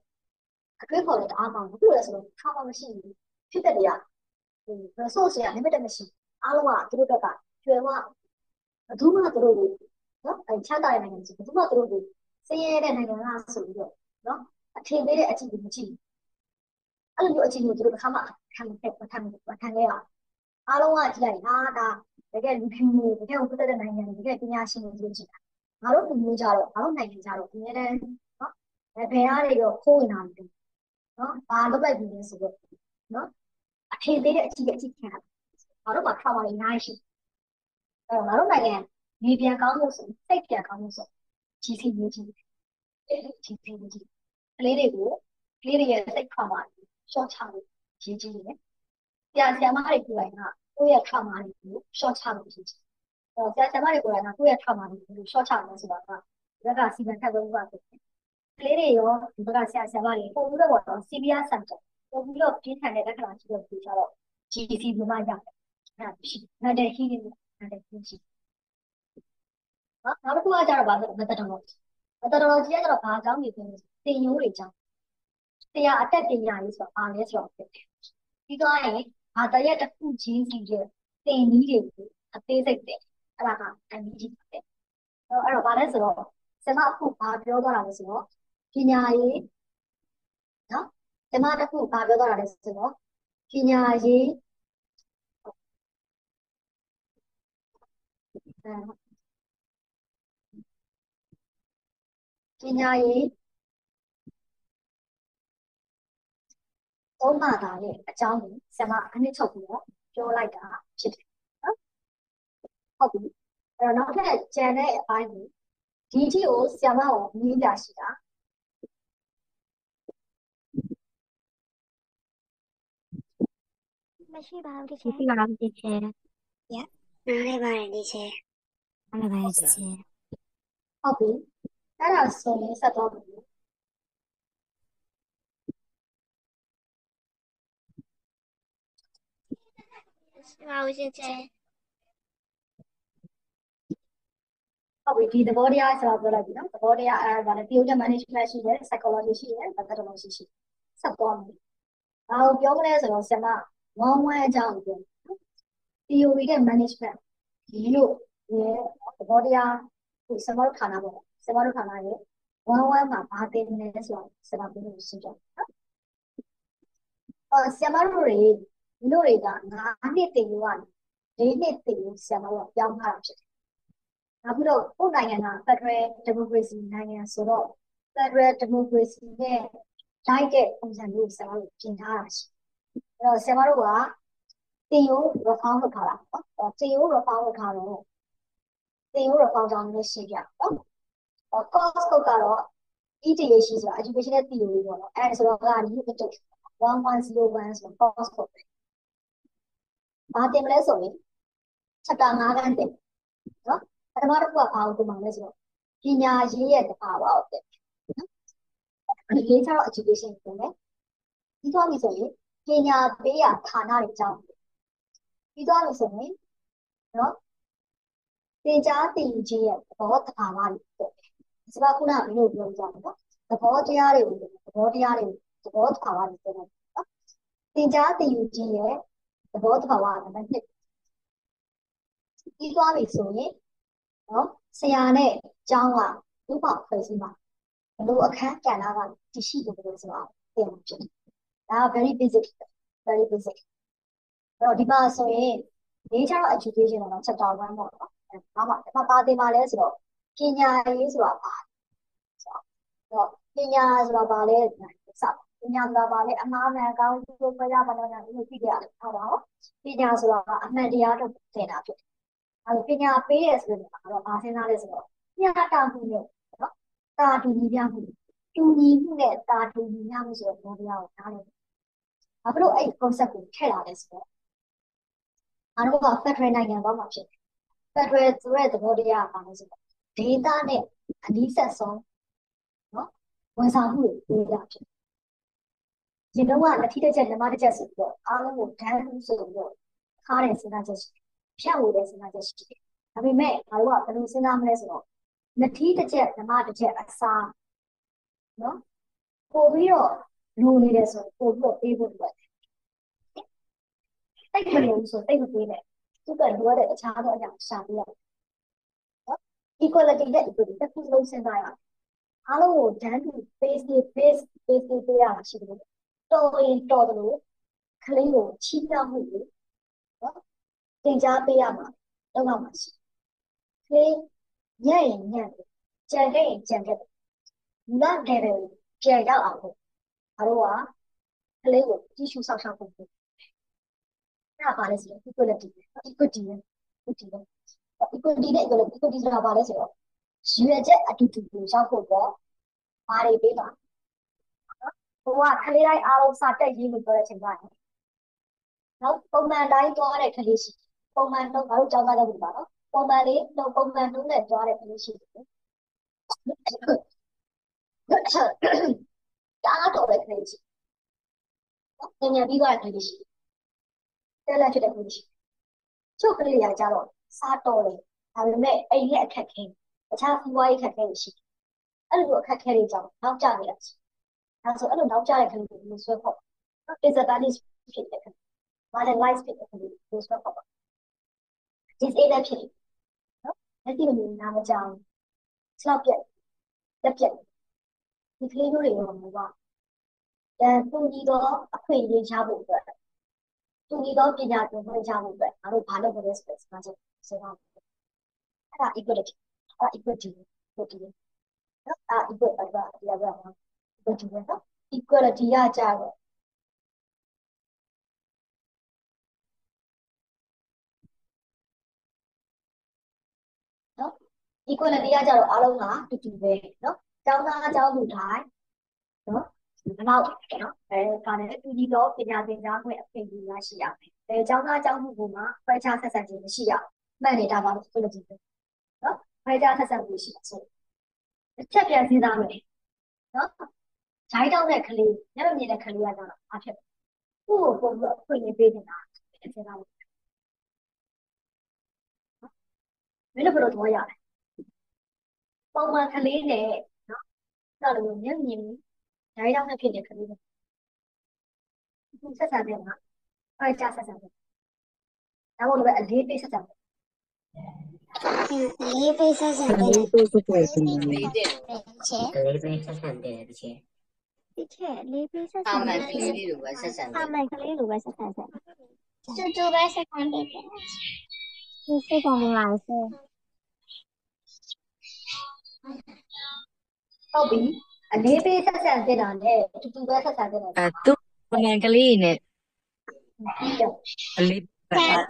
အတွေ့ခေါ်တဲ့အားကောင်းဘူးလေဆိုတော့ trauma မရှိဘူးဖြစ်တဲ့တရားဟို resource က limited မရှိအားလုံးကသူတို့ဘက်ကကျွယ်ဝဘယ်သူမှသူတို့ကိုနော်အဲချမ်းသာတဲ့နိုင်ငံဆိုဘယ်သူမှသူတို့ကို ဆင်းရဲတဲ့နိုင်ငံကဆိုပြီးတော့နော်အထင်သေးတဲ့အကြည့်ကိုမကြည့်အဲ့လိုမျိုးအကြည့်ကိုသူတို့တစ်ခါမှခံမခဲ့ခံမခံခဲ့ရအားလုံးကကြည့်လိုက်ဟာဒါတကယ်လူဖြူတွေတကယ်ဥပဒေတဲ့နိုင်ငံတွေတကယ်ပညာရှင်တွေကြည့်တာငါတို့လူမျိုးကြတော့ငါတို့နိုင်ငံကြတော့အများတန်းနော်ဘယ်ဘယ်အားတွေတော့ခိုးဝင်တာလဲနော်ဘာလုပ်လိုက်ပြီလဲဆိုတော့နော်အထင်သေးတဲ့အကြည့်အကြည့်ခံတာငါတို့မှာ trauma တွေအများကြီးရှိအဲ့တော့ငါတို့နိုင်ငံနေပြန်ကောင်းလို့ဆိုစိတ်ပြန်ကောင်းလို့ဆို ကြီးစီမျိုးကြီးကြီးစီမျိုးကြီးကလေးတွေကိုကလေးတွေရဲ့စိတ် trauma တွေရှော့ချလို့ကြီးကြီးနေဆရာဆရာမတွေကိုယ်တိုင်ကကိုယ့်ရဲ့ trauma တွေကိုရှော့ချလို့ကြီးကြီးအဲ့တော့ဆရာဆရာမတွေကိုယ်တိုင်ကကိုယ့်ရဲ့ trauma တွေကိုရှော့ချလို့ဆိုတာကဒီဘက်ကစီမံခန့်ခွဲမှုကဖြစ်တယ်ကလေးတွေရောဒီဘက်ကဆရာဆရာမတွေပုံပြီးတော့တော့ CBR center ပုံပြီးတော့ပြင်းထန်တဲ့လက္ခဏာရှိတဲ့လူကြတော့ GC ဘယ်မှာရတယ်အဲ့ဒါရှိတယ်တဲ့ healing တဲ့ရှိ နော်နောက်တစ်ခုကကြတော့ဗာဆို methodology methodology ကကြတော့ဘာအကြောင်းတွေပြောလဲတင်ရိုးတွေအကြောင်းတရားအတက်ပညာရေးဆိုတာဘာလဲဆိုတော့ဖြစ်တယ်ပြီးတော့ရင်ဘာတရက်တစ်ခုချင်းစီရဲ့တင်နည်းတွေကိုအသေးစိတ်တယ်အဲ့ဒါကအန်ကြီးဖြစ်တယ်အဲ့တော့အဲ့တော့ဘာလဲဆိုတော့ဆမအခုဘာပြောသွားတာလဲဆိုတော့ပညာရေးနော်ဆမတစ်ခုဘာပြောသွားတာလဲဆိုတော့ပညာရေး ပညာရေးသုံးပါတာရဲ့အကြောင်းကိုဆရာမအနှစ်ချုပ်ပြီးတော့ပြောလိုက်တာဖြစ်တယ်နော်ဟုတ်ပြီအဲ့တော့နောက်ထပ်ကျန်တဲ့အပိုင်းကိုဒီအထိကိုဆရာမကိုမြင်ပြရှိတာမရှိပါဘူးတချရှိယ်ပါဘူးတချေနားလည်ပါတယ်တချယ်အားလည်းပါတချေဟုတ်ပြီ အဲ့ဒါဆိုရင်ဆက်တော့ပြီရှိပါဘူးတချယ်ဟုတ်ပြီဒီသဘောတရားဆိုတာပြောလိုက်ပြီနော်သဘောတရားအဲဒါလည်း theory management ရှိတယ် psychology ရှိတယ် methodology ရှိတယ်ဆက်သွားမယ်ဘာကိုပြောမလဲဆိုတော့ဆရာမဝမ်းဝမ်းအကြောင်းပြော theory နဲ့ management ဒီလိုရဲ့သဘောတရားဟိုဆရာမတို့ဌာနပေါ့ ဆရာမတို့ဌာနရဲ့ဝမ်းဝမ်းမှာဘာသင်နေလဲဆိုတော့ဆရာမပြောလို့ရှင်းပြနော်အော်ဆရာမတို့တွေဒီလိုတွေက9နှစ်တင်ယူကနေ4နှစ်တင်ယူဆရာမတို့ကပြောင်းထားတာဖြစ်တယ်နောက်ပြီးတော့ကိုယ်နိုင်ငံက Federal Democracy နိုင်ငံဆိုတော့ Federal Democracy နဲ့လိုက်တဲ့ပုံစံမျိုးဆရာမတို့ပြင်ထားတာရှိအဲ့တော့ဆရာမတို့ကတင်ယူ reform လုပ်ထားတာပေါ့အဲ့တင်ယူ reform လုပ်ထားတော့တင်ယူ reform ကြောင့်လည်းရှင်းပြ နော်ဟော course code ကတော့ ETH ရှိဆိုတာ educational theory ပေါ့နော်အဲ့ဒါဆိုတော့က new intake 1101ဆိုတော့ course code ပဲဘာတင်မလဲဆိုရင် chapter 5ခန်းတင်နော်ပထမတစ်ခုကဘာကိုတင်မှာလဲဆိုတော့ပညာရေးရဲ့တဘာဝကိုတင်နော်ဒီလေးကျတော့ education တင်မယ်ပြီးသွားပြီဆိုရင်ပညာပေးရာဌာနတွေအကြောင်းပြီးသွားပြီဆိုရင်နော်ပင်ကြားသင်ယူခြင်းရဲ့သဘောတဘာဝတွေဖြ စ်တယ်။ဒီကခုနကမင်းတို့ပြောကြတယ်နော်။သဘောတရားတွေကိုသဘောတရားတွေသဘောတဘာဝတွေပြောတယ်နော်။သင်ကြားသင်ယူခြင်းရဲ့သဘောတဘာဝကနံပါတ်1ပြီးသွားပြီဆိုရင်နော်ဆရာနဲ့ကျောင်းကဥပဖွဲ့စည်းမှာဘလို့အခန်းကဏ္ဍကတရှိတယ်လို့ဆိုတာသိမှာဖြစ်တယ်။ဒါက very basic very basic အဲ့တော့ဒီမှာဆိုရင် nature of education ကတော့ chapter 1ပေါ့နော်။အဲဒါမှဒါပါတင်ပါလဲဆိုတော့ ပညာရေးဆိုတာပါဆိုတော့ပညာဆိုတာပါလဲစပညာဆိုတာပါလဲအမှားမှန်ကောင်းကျိုးခွဲရပါတော့ညာဒီလိုသိကြရတယ်ဟုတ်ပါဘူးပညာဆိုတာအမှန်တရားတော့သင်တာဖြစ်တယ်အဲလိုပညာပေးရဆိုရင်တော့ဘာစဉ်းစားလဲဆိုတော့ညတာမှုနဲ့နော်တာတူညီပြမှုတူညီမှုနဲ့တာတူညီမျှမှုဆိုတဲ့ဘောတရားကိုနားလည်ဘာဖြစ်လို့အဲ့ concept ကိုထည့်လာလဲဆိုတော့ငါတို့က federal နိုင်ငံပေါင်းမှာဖြစ်တယ် federal ဆိုတဲ့သဘောတရားကဘာလဲဆိုတော့ data နဲ့အနည်းဆက်ဆုံးနော်ဝန်ဆောင်မှုတွေပေးရဖြစ်တယ်ဒီတော့ကလက်ထိတစ်ချက်လက်မတစ်ချက်ဆိုပြီးတော့အားလုံးကိုဒန်းမှုဆိုပြီးတော့ခါတဲ့စဉ်းစားချက်ရှိတယ်ဖြတ်ဝေတဲ့စဉ်းစားချက်ရှိတယ်ဒါပေမဲ့ငါတို့ကဘယ်လိုစဉ်းစားမလဲဆိုတော့လက်ထိတစ်ချက်လက်မတစ်ချက်အစားနော်ပို့ပြီးတော့လိုနေတယ်ဆိုပို့ပြီးတော့ပေးဖို့လိုတယ်တိတ်မလို့ဆိုတိတ်မပေးနဲ့သူကလိုရတဲ့အခြားသောအရာရှာပေးရနော် equality နဲ့ equity တစ်ခုလုံးစဉ်းစားရအားလုံးကိုဒန်းတူ base base base ပေးရတာရှိတယ်တော်ရင်တော်တယ်လို့ကလေးကိုချီးမြှောက်မှုတွေနော်သင်ကြားပေးရမှာတော့တော့မှာရှိကလေးညံ့ရင်ညံ့တယ်ကြံခဲ့ရင်ကြံခဲ့တယ်နတ်တယ်တယ်ကြံရောက်အောင်လို့ဘာလို့ကကလေးကိုကြည့်ရှုဆောက်ရှောက်ဖို့အဲ့ဒါပါလဲဆိုတော့ equality equity equity equity နဲ့ equality equity ဆိုတာပါလဲဆိုတော့ရွေချက်အတူတူကိုရောက်ဖို့တော့ဘာတွေပေးတာဘိုးကကလေးတိုင်းအားလုံးစာတက်ရေးလို့ပြောတဲ့အချိန်ကနောက်ပုံမှန်တိုင်းသွားတဲ့ကလေးရှိပုံမှန်တော့ငါတို့ကြောင်းသားတော့ဘူးပါနော်ပုံမှန်လေးတော့ပုံမှန်တုံးနဲ့သွားတဲ့ကလေးရှိတယ်တားတော့တဲ့ကလေးရှိနော်ညံပြီးသွားတဲ့ကလေးရှိတက်လက်ဖြစ်တဲ့ကလေးရှိချုပ်ကလေးရကြတော့ စားတော်တယ်ဒါပေမဲ့အိမ်ရဲ့အခက်ခဲတခြားစီးပွားရေးအခက်ခဲရှိအဲ့လိုအခက်ခဲတွေကြောင့်နောက်ကျနေတာရှိဒါဆိုအဲ့လိုနောက်ကျတဲ့ကလေးတွေကိုဆွဲဖို့ disadvantage ဖြစ်တဲ့ကလေး marginalized ဖြစ်တဲ့ကလေးကိုဆွဲဖို့ disabled ဖြစ်နော်လက်ရှိလိုနာမကြောင်စလောက်ပြက်လက်ပြက်ဒီကလေးမျိုးတွေရောမဟုတ်ပါအဲသူကြီးတော့အခွင့်အရေးချဖို့အတွက်သူကြီးတော့ပညာသင်ခွင့်ချဖို့အတွက်ငါတို့ဘာလုပ်ကြလဲဆိုတဲ့စကားချက် စဉ်းစားအဲ့ဒါ equality အဲ့ equity equity နော်အဲ့ equal အဲ့ဒါတရားပြမှာ equity ပဲနော် equality ရကြတော့နော် equality ရကြတော့အားလုံးကတူတူပဲနော်ကျောင်းသားကျောင်းသူတိုင်းနော်ဒီလောက်နော်အဲဒါနဲ့တူညီတော့ပညာသင်ကြားခွင့်အခွင့်အရေးရရှိရမယ်။အဲကျောင်းသားကျောင်းသူကမှခွဲခြားဆက်ဆံခြင်းမရှိရအောင်။ မှန်နေတာပါလို့ equality ပဲနော်ခွဲခြားဆက်ဆံမှုရှိတာဆိုတစ်ချက်ပြန်စဉ်းစားမယ်နော်ဂျိုင်းတောင်းတဲ့ကလေးမျက်မမြင်တဲ့ကလေးကကြတော့အဖြစ်သူ့ကိုပုံပြီးအခွင့်အရေးပေးနေတာစဉ်းစားလို့မင်းတို့ဘယ်လိုသဘောရလဲပုံမှန်ကလေးနဲ့နော်တော့လို့မျက်မြင်ဂျိုင်းတောင်းတဲ့ဖြစ်တဲ့ကလေးနဲ့သူဆက်ဆံတဲ့မှာအဲကြဆက်ဆံတယ်ဒါမှမဟုတ်လည်းအလေးပေးဆက်ဆံတယ် လေးပေးဆက်ဆက်တယ် လေးပေးဆက်တယ်ရှင် လေးတဲ့ ချေ လေးပေးဆက်ဆံတယ်တချေ ဒီချေလေးပေးဆက် အာ ဆက် မ တ န် ယ် ကလေးလေးလိုပဲဆက်ဆံတ အ ယ် မှန်ကလေးလိုပဲဆက်ဆက်တယ်တူတူပဲဆက်ဆံတယ်ဒီစိတ်ကမလာစေ ဟုတ်ပြီအလေးပေးဆက်ဆံတဲ့တာနဲ့အတူတူပဲဆက်ဆံတဲ့တာ အဲသူပုံမှန်ကလေးနဲ့ ပြီးတော့ အလေး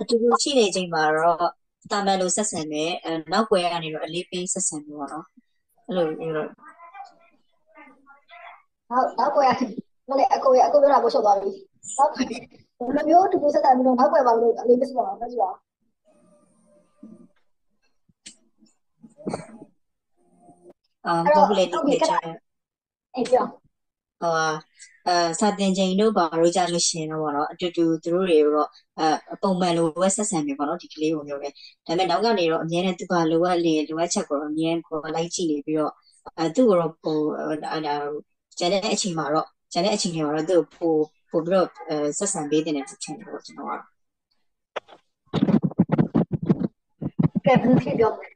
အတူတူရှိနေချိန်မှာတော့ တာမန်လိုဆက်ဆံတယ်အဲနောက်ွယ်ကနေတော့အလေးပေးဆက်ဆံပြီးတော့နော်အဲ့လိုမျိုးတော့နောက်နောက်ကွယ်ရမလဲအကိုရအကိုပြောတာကိုရှုပ်သွားပြီနောက်ကွယ်ဘယ်လိုမျိုးအတူတူဆက်ဆံပြီးတော့နောက်ကွယ်ပါလို့အလေးပေးဆက်ပါမယ်ကြည့်ပါအာ populating ဖြစ်ချင်အဲ့ပြောဟို အဲစာတင်ချိန်တို့ဘာလို့ကြလို့ရှိရင်တော့ဗောနော်အတူတူသူတို့တွေတော့အဲပုံမှန်လိုပဲဆက်ဆံပြီဗောနော်ဒီကလေးကိုမျိုးပဲဒါပေမဲ့နောက်ကနေတော့အများနဲ့သူကလိုအပ်လေလိုအပ်ချက်ကိုတော့အများကိုလိုက်ကြည့်နေပြီးတော့အဲသူ့ကိုတော့ဟိုအဲဒါကျန်တဲ့အချိန်မှာတော့ကျန်တဲ့အချိန်တွေမှာတော့သူ့ကိုပို့ပို့ပြီးတော့အဲဆက်ဆံပေးတဲ့နေချက်တွေပေါ့ကျွန်တော်ကတော့ကဲဘယ်လိုဖြစ်ပြောမလဲ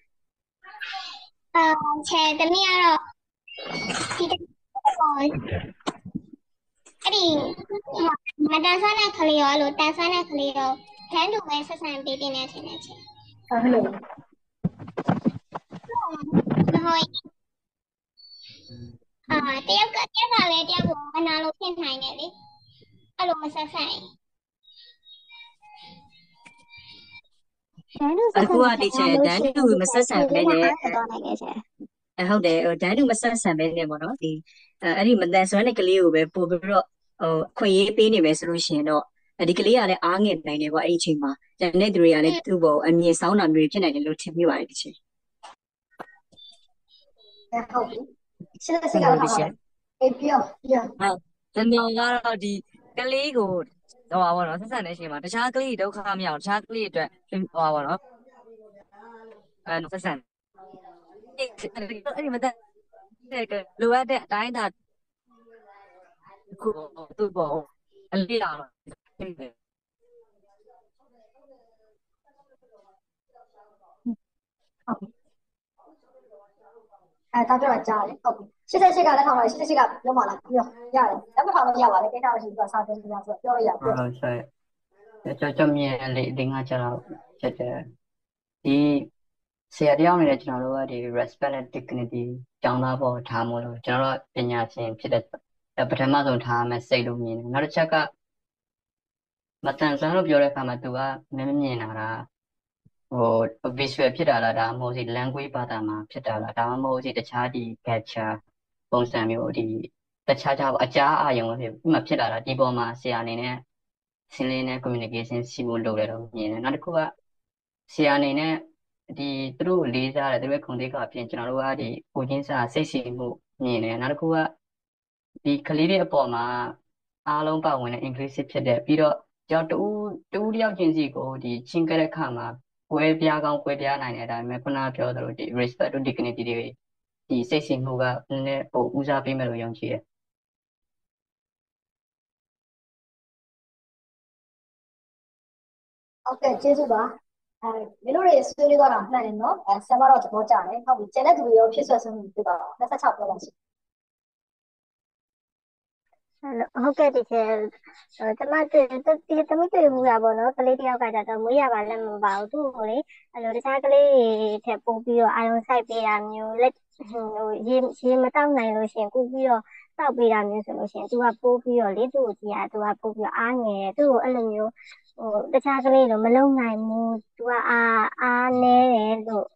အာချေတမီးကတော့ဒီတဟို အဲ့ဒီမတန်ဆွမ်းတဲ့ကလေးရောအဲ့လိုတန်ဆွမ်းတဲ့ကလေးရောတန်းတူပဲဆက်ဆံပေးတင်နေတယ်ချေဘာဖြစ်လို့လဲမဟုတ်အာတယောက်ကတယောက်ကလည်းတယောက်ကိုမနာလို့ဖြစ်နိုင်တယ်လေအဲ့လိုမဆက်ဆံရင်အခုကဒီချက်ဒန်တူမဆက်ဆံပဲနဲ့တော့နိုင်ရဲ့ချေအဲဟုတ်တယ်ဟိုဒန်တူမဆက်ဆံပဲနဲ့ပေါ့နော်ဒီအဲအဲ့ဒီမတန်ဆွမ်းတဲ့ကလေးကိုပဲပို့ပြီးတော့ ဟိုအခွင့်အရေးပေးနေမယ်ဆိုလို့ရှိရင်တော့ဒီကလေးကလည်းအားငယ်နိုင်တယ်ပေါ့အဲ့ဒီအချိန်မှာကျန်တဲ့သူတွေကလည်းသူ့ဘောအမြင်ဆောင်တာမျိုးဖြစ်နိုင်တယ်လို့ထင်မိပါတယ်ဒီချိန်အဲဟုတ်ပြီရှင်းတဲ့စိတ်ကတော့ဟုတ်တယ်အေးပြောပြောကျွန်တော်ကတော့ဒီကလေးကိုဟိုပါဘောနော်ဆက်ဆံတဲ့အချိန်မှာတခြားကလေးဒုက္ခမရအောင်တခြားကလေးအတွက်ဟိုပါဘောနော်အဲဆက်ဆံအဲ့ဒီမတဲ့လိုအပ်တဲ့အတိုင်းဒါ ခုသူ့ဘောအလေးရအောင်အဲတာပြောတာကြားတယ်ဟုတ်ပြီ88ကလည်းထောင်လိုက်88ကပြောမှလားပြောရတယ်လက်မထောင်လို့ရပါတယ်ကိစ္စမရှိဘူးစာတင်ပြဆိုပြောလို့ရပြောဟုတ်ဆက်ကျွန်တော်မြင်လေဒီငါကျတော့ချက်တယ်ဒီဆရာတယောက်နေတဲ့ကျွန်တော်တို့ကဒီ respect နဲ့ dignity ကျောင်းသားပေါ်ထားမို့လို့ကျွန်တော်တို့ပညာရှင်ဖြစ်တဲ့ ပထမဆုံးထားမယ်စိတ်လို့မြင်တယ်နောက်တစ်ချက်ကမတန်ဆွမ်းလို့ပြောတဲ့အခါမှာသူကမင်းမြင်တာကဟို visual ဖြစ်တာလားဒါမှမဟုတ်စီ language ဘာသာမှာဖြစ်တာလားဒါမှမဟုတ်စီတခြားဒီ capture ပုံစံမျိုးဒီတခြားခြားအကြားအာရုံဖြစ်မှဖြစ်လာတာဒီပေါ်မှာဆရာအနေနဲ့စင်းလင်းနဲ့ communication ရှိဖို့လုပ်တယ်တော့မြင်တယ်နောက်တစ်ခုကဆရာအနေနဲ့ဒီသူတို့လေးစားတယ်သူတို့ရဲ့ခုံတိတ်ကအပြင်ကျွန်တော်တို့ကဒီကိုချင်းစာစိတ်ရှိမှုမြင်တယ်နောက်တစ်ခုက ဒီကလေးတွေအပေါ်မှာအားလုံးပါဝင်တဲ့ inclusive ဖြစ်တဲ့ပြီးတော့ကြောက်တူတူတယောက်ချင်းစီကိုဒီချင်းကြတဲ့ခါမှာကွဲပြားကောင်းကွဲပြားနိုင်တဲ့အတိုင်းပဲခုနပြောသလိုဒီ respect to dignity တွေဒီစိတ်ရှိမှုကနည်းနည်းပိုဦးစားပေးမယ်လို့ယုံကြည်တယ်ဟုတ်ကဲ့ကျေးဇူးပါအဲမင်းတို့တွေဆွေးနွေးတော့တာမှန်တယ်နော်အဲဆရာမတော့သဘောကျတယ်ဟုတ်ပြီကျန်တဲ့သူတွေရောဖြစ်ဆွဲဆုံးပြပါတော့26ပြောပါရှိ ဟုတ်ကဲ့ဒီချေကျမတွေ့ဒီတမိတွေ့ဘူးရပါတော့ကလေးတယောက်ကကြတော့မွေးရပါလက်မပါဘူးသူ့ကိုလေအဲ့လိုတခြားကလေးတွေထက်ပို့ပြီးတော့အာရုံစိုက်ပေးတာမျိုးလက်ဟိုရေရေမတောက်နိုင်လို့ရှင်ကိုပြီးတော့တောက်ပေးတာမျိုးဆိုလို့ရှင်သူကပို့ပြီးတော့လေသူ့ကိုကြည့်ရသူကပို့ပြီးတော့အားငယ်သူ့ကိုအဲ့လိုမျိုးဟိုတခြားကလေးတော့မလုံနိုင်ဘူးသူကအားအားနေတယ်လို့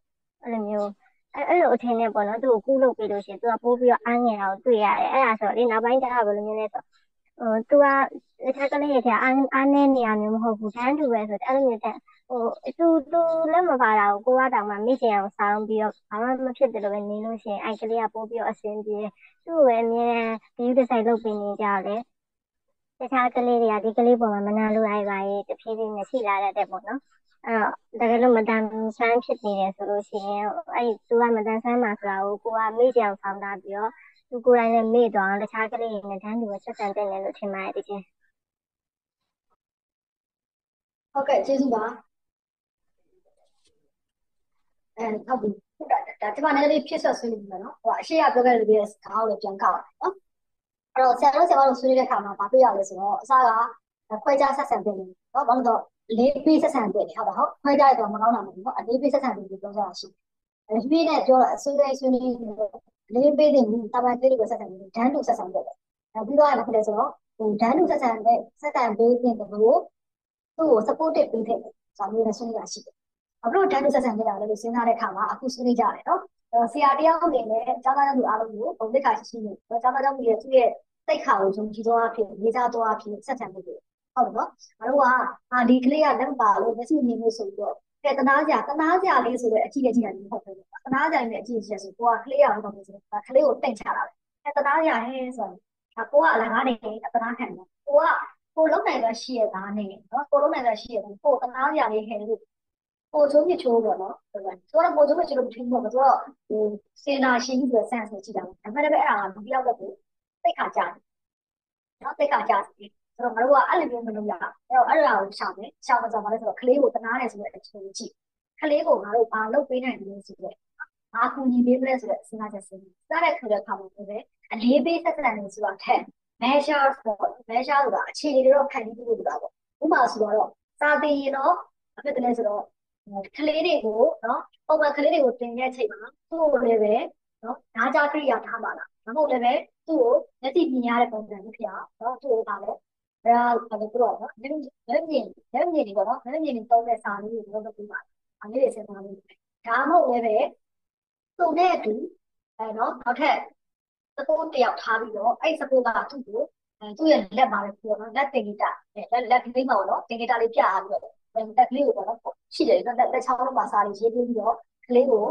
အဲ့လိုမျိုး အဲ့အဲ့လိုအထင်နဲ့ပေါ့နော်သူ့ကိုကူးလုပ်ပြီးလို့ရှင်သူကပို့ပြီးတော့အားငယ်တာကိုတွေ့ရတယ်အဲ့ဒါဆိုတော့လေနောက်ပိုင်းကျတော့ဘယ်လိုမျိုးလဲဆိုဟိုသူကတခြားကလေးတွေအားအားနေနေရမျိုးမဟုတ်ဘူးတန်းတူပဲဆိုတော့အဲ့လိုမျိုးတဲ့ဟိုသူသူလက်မပါတာကိုကိုကတောင်မှမိချင်အောင်ဆောင်းပြီးတော့ဘာမှမဖြစ်တယ်လို့ပဲနေလို့ရှိရင်အဲ့ကလေးကပို့ပြီးတော့အဆင်ပြေသူ့ကိုပဲအမြဲတမ်းဂရုတစိုက်လုပ်ပေးနေကြတယ်တခြားကလေးတွေကဒီကလေးပေါ်မှာမနာလို့အဲ့ပါရေးတဖြည်းဖြည်းနဲ့ရှိလာတတ်တယ်ပေါ့နော် အဲ့တော့တကယ်လို့မတန်ဆန်းဖြစ်နေတယ်ဆိုလို့ရှိရင်အဲ့သူကမတန်ဆန်းမှာဆိုတာကိုကိုကမိချင်အောင်ဆောင်းတာပြီးတော့သူကိုယ်တိုင်လည်းမေ့သွားအောင်တခြားကလေးတွေနဲ့တန်းတူပဲဆက်ဆံတဲ့နယ်လို့ထင်ပါတယ်ဒီချင်းဟုတ်ကဲ့ကျေးဇူးပါအဲဟုတ်ပြီဟုတ်တာဒါဒီမှာလည်းလေးဖြစ်ဆွဲဆွေးနွေးပြီနော်ဟိုအရှိရပြောခဲ့တဲ့လူတွေစကားကိုလည်းပြန်ကောက်ရတယ်နော်အဲ့တော့ဆရာတို့ဆရာမတို့ဆွေးနွေးတဲ့အခါမှာဘာတွေ့ရလဲဆိုတော့အစားကခွဲခြားဆက်ဆံတဲ့နော်ဘာလို့တော့ လေးပေးဆက်ဆံတဲ့ဟုတ်ပါဟုတ်ခွဲခြားရတော့မကောင်းတာမဟုတ်ဘူးနော်အလေးပေးဆက်ဆံတဲ့ပြောကြတာရှိတယ်အလေးနဲ့ပြောတော့အဆွေးနွေးဆွေးနွေးလေးပေးတဲ့တာမန်သေးတွေကိုဆက်ဆံတယ်ဒန်းတူဆက်ဆံတဲ့အဲပြီးတော့လည်းဖြစ်တယ်ဆိုတော့ဟိုဒန်းတူဆက်ဆံတဲ့ဆက်ဆံပေးတဲ့ဘလို့သူ့ကို supportive ပေးတဲ့ဇာတ်မျိုးနဲ့ဆွေးနွေးတာရှိတယ်။ဘာလို့တန်းတူဆက်ဆံနေတာလဲလို့စဉ်းစားတဲ့အခါမှာအခုဆွေးနွေးကြတယ်နော်။အဲဆရာတရားအနေနဲ့ကျောင်းသားလူအားလုံးကိုဘုံသိက္ခာရှိရှိနဲ့ကျောင်းသားကျောင်းသူရဲ့သူ့ရဲ့သိက္ခာကိုယုံကြည်သောအဖြစ်ရေးစားသောအဖြစ်ဆက်ဆံမှုတွေ ဟုတ်တယ်နော်။ငါတို့ကအာဒီကလေးကလက်ပါလို့မျက်စိမြင်လို့ဆိုပြီးတော့ကဲတနာကြတနာကြလေးဆိုတဲ့အကြည့်အကြည့်တာမျိုးဟုတ်တယ်။တနာကြနဲ့အကြည့်အကြည့်ဆိုကိုကကလေးရအောင်တော့ဆိုတော့ကလေးကိုတိတ်ချတာပဲ။အဲတနာကြဟဲဆိုဒါကိုကအလကားနေအတနာခံတယ်ကိုကကိုလုံးနိုင်တော့ရှိရသားနေနော်ကိုလုံးနိုင်တော့ရှိရကိုတနာရလေးခဲလို့ပိုချိုးမြချိုးပေါ့နော်ဆိုတော့ပိုချိုးမြချိုးလို့ထင်ပေါ့ဆိုတော့ဟိုစေနာရှိပြီးဆိုဆန့်ဆိုကြည့်တာပေါ့အမှန်တကယ်အဲ့ဒါကမပြောက်တော့ဘူးသိခါကြတယ်နော်သိခါကြတယ် ဆိုတော့ငါတို့ကအဲ့လိုမျိုးမလုပ်ရအဲ့တော့အဲ့ဒါကိုရှောင်တယ်ရှောင်တော့ဘာလဲဆိုတော့ကလေးကိုတနာတယ်ဆိုတဲ့အချိန်ကြီးကြည့်ကလေးကိုငါတို့ဘာလုပ်ပေးနိုင်လဲဆိုတော့ဘာကူညီပေးမလဲဆိုတဲ့အစဉ်းစားချက်စဉ်းစားတဲ့ခါကျခါမှာပဲအလေးပေးဆက်ဆံနေဆိုတာထက် measure ဆို measure ဆိုတာအခြေအနေတွေတော့ခံပြီးလို့ဆိုတာပေါ့ဥပမာဆိုတော့စာသင်ရင်တော့အဖြစ်တလဲဆိုတော့ကလေးတွေကိုနော်ပုံမှန်ကလေးတွေကိုသင်တဲ့အချိန်မှာသူ့ကိုလည်းပဲနော်ဓာကြကိရိယာထားပါလားမဟုတ်လည်းပဲသူ့ကိုလက်သိမြင်ရတဲ့ပုံစံမျိုးဖြစ်အောင်နော်သူ့ကိုပါလဲ အဲဒါဘာလို့ပြောတော့နော်လက်မြင်လက်မြင်တွေပေါ့နော်လက်မြင်တွေသုံးတဲ့စာလေးတွေတော့လုပ်ပြီးပါအလေးတွေစဉ်းစားလို့ဒါမှမဟုတ်လည်းပဲသူ့နဲ့အတူအဲနော်နောက်ထပ်စပိုးတယောက်ထားပြီးတော့အဲ့စပိုးကသူ့ကိုအဲသူ့ရဲ့လက်ပါလေပြောတော့လက်တင်ဂီတာလက်လက်ကလေးမှာပေါ့နော်တင်ဂီတာလေးပြအားပြီးတော့လက်ကလေးကိုပေါ့နော်ရှိတယ်လက်လက်ချောင်းလုံးမှာစားလေးရေးပြီးတော့ကလေးကို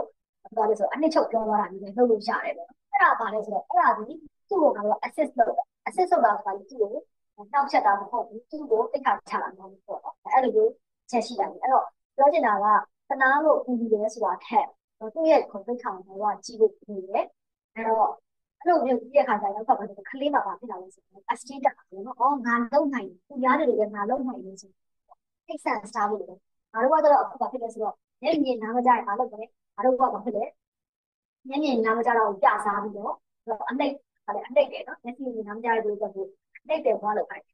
ဘာလဲဆိုအနှစ်ချုပ်ပြောသွားတာမျိုးလုပ်လို့ရတယ်ပေါ့အဲ့ဒါပါလဲဆိုတော့အဲ့ဒါဒီသူ့ကိုကတော့ assist လုပ် assist လုပ်တာဆိုတာသူ့ကို တောက်ချက်တာမဟုတ်ဘူးသူ့ကိုတိတ်ခါချတာမဟုတ်ဘူးပေါ့နော်အဲ့လိုမျိုးချက်ရှိတာအဲ့တော့ပြောချင်တာကသနာလို့ဦးပြီးတယ်ဆိုတာထက်သူ့ရဲ့ conflict ခံတော့ကြည့်ဖို့နေတယ်အဲ့တော့အဲ့လိုမျိုးပြည့်ခါကျတော့ဘာလို့ခလေးမှာပါဖြစ်လာလဲဆိုတော့ assist တာပေါ့နော်အော်ငါလုံနိုင်သူရားတယ်လို့ငါလုံနိုင်လို့ဆိုအိတ်ဆန်စတာလို့ငါတို့ကတော့အခုဘာဖြစ်လဲဆိုတော့ညညနားမကြရဘာလို့လဲငါတို့ကဘာဖြစ်လဲညညနားမကြတော့ပြစားပြီးတော့အနှိတ်ဟာလေအနှိတ်တယ်နော်မျက်စိမြင်နားမကြရတဲ့အတွက်ကိုအ နှိတ်တယ်ဘွားလို့ခိုင်း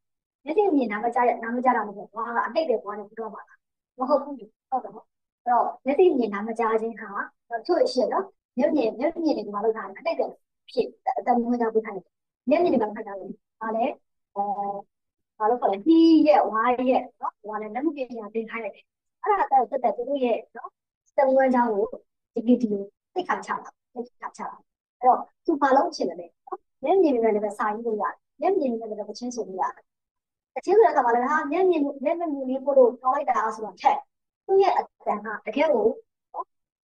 မျက်စိမြင်နားမကြရနားမကြတာမဟုတ်ဘွားကအနှိတ်တယ်ဘွားနဲ့ပြီးတော့ပါလားမဟုတ်ဘူးဟုတ်တယ်နော်အဲ့တော့မျက်စိမြင်နားမကြခြင်းဟာချို့ရှိနော်မျက်မြင်မျက်မြင်တွေဘာလို့ထားလဲအနှိတ်တယ်ဖြစ်အတမွေးကြပေးခိုင်းတယ်မျက်မြင်တွေဘာခိုင်းတာလဲဟာလေအဲဘာလို့ခေါ်လဲဒီရဲ့ဝါရဲ့နော်ဝါနဲ့လက်မှုပညာသင်ခိုင်းလိုက်တယ်အဲ့ဒါတက်တက်သူတို့ရဲ့နော်စတမွေးကြောင်းကိုဒီဗီဒီယိုသိခါချတာသိခါချတာအဲ့တော့သူဘာလို့ချင်တယ်လဲနော်မျက်မြင်တွေလည်းပဲစာရေးလို့ရတယ် မျက်မြင်တွေလည်းပဲချင်းဆိုလို့ရတယ်တချင်းဆိုတဲ့အခါမှာလည်းဟာမျက်မြင်မျက်မြင်လေးပို့လို့တောင်းလိုက်တာဆိုတော့ထက်သူ့ရဲ့အတန်ကတကယ်ကို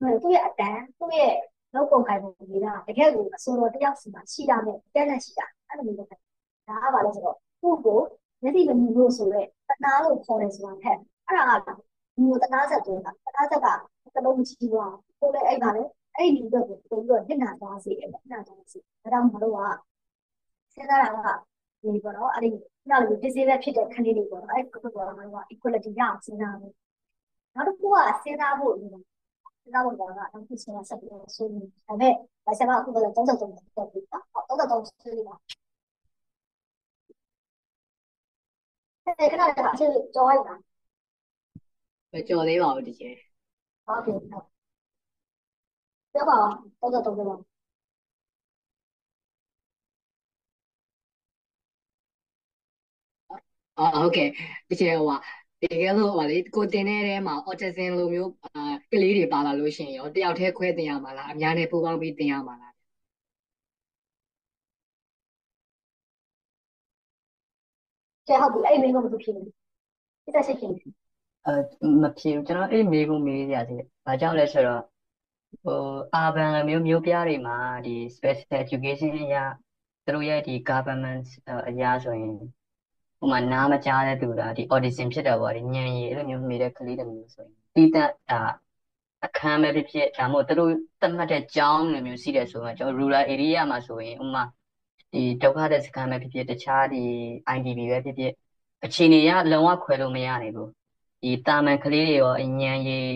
နော်သူ့ရဲ့အတန်သူ့ရဲ့လောက်ကုန်ခိုင်ပုံလေးကတကယ်ကိုအစိုးရတယောက်စီမှာရှိရမယ်တက်လက်ရှိတာအဲ့လိုမျိုးလုပ်တယ်ဒါကဘာလဲဆိုတော့သူ့ကိုမျက်စိမမြင်လို့ဆိုရဲတနာလို့ခေါ်တယ်ဆိုတာထက်အဲ့ဒါကဒီတနာဆက်တွင်းတာတနာဆက်ကတလုံးမကြည့်ပါဘူးကိုလည်းအဲ့ပါလေအဲ့ဒီအတွက်ကိုပို့ပြီးတော့ညနာသွားစေတယ်ညနာသွားစေဒါကြောင့်မလို့က စဉ်းစားတာကဒီပေါ့နော်အဲ့ဒီနောက်လို့ disabled ဖြစ်တဲ့ခလေးတွေပေါ့နော်အဲ့ဒီကတော့ကတော့ equality ရအောင်စဉ်းစားမယ်နောက်တစ်ခုကစဉ်းစားဖို့လိုတယ်စဉ်းစားဖို့ကတော့နောက်တစ်ခုစဉ်းစားဆက်ပြီးဆွေးနွေးဒါပေမဲ့ဒါဆက်မအခုကတော့33တက်ပြီနော်33ဆွေးနွေးပါအဲ့ခဏခဏအချင်းကြော်ရတာမကြော်သေးပါဘူးတကယ်ဟုတ်ပြီဟုတ်ပြောပါဦး33ပြောပါ အော်ဟုတ်ကဲ့တကယ်ဟိုဟာတကယ်လို့ဟိုလေကိုတင်တဲ့ထဲမှာ autism လိုမျိုးအာကလေးတွေပါလာလို့ရှိရင်ရောတယောက်တည်းခွဲတင်ရမှာလားအများနဲ့ပူးပေါင်းပြီးတင်ရမှာလားကျဟုတ်ပြီအဲ့ဒီမိကုံမသူဖြစ်နေစိတ်သက်ရှိဖြစ်နေအဲမဖြစ်ဘူးကျွန်တော်အဲ့မေးဖို့မေးရသေးတယ်။ဘာကြောင့်လဲဆိုတော့ဟို urban လိုမျိုးမျိုးပြားတွေမှာဒီ special education အရာသူတို့ရဲ့ဒီ government အရာဆိုရင် ဟိုမှာနားမကြားတဲ့သူလားဒီ audition ဖြစ်တာပေါ့ဒီညံရည်အဲ့လိုမျိုးနေတဲ့ကလေးတွေမျိုးဆိုရင်တီးတက်တာအခန်းပဲဖြစ်ဖြစ်ဒါမှမဟုတ်သူတို့သတ်မှတ်တဲ့ကျောင်းလိုမျိုးရှိတယ်ဆိုတော့ကျွန်တော် rural area မှာဆိုရင်ဥမာဒီဒုက္ခတဲ့စခန်းပဲဖြစ်ဖြစ်တခြားဒီ IDP ပဲဖြစ်ဖြစ်အခြေအနေကလုံးဝခွဲလို့မရနိုင်ဘူးဒီတာမန်ကလေးတွေရောအညံရည်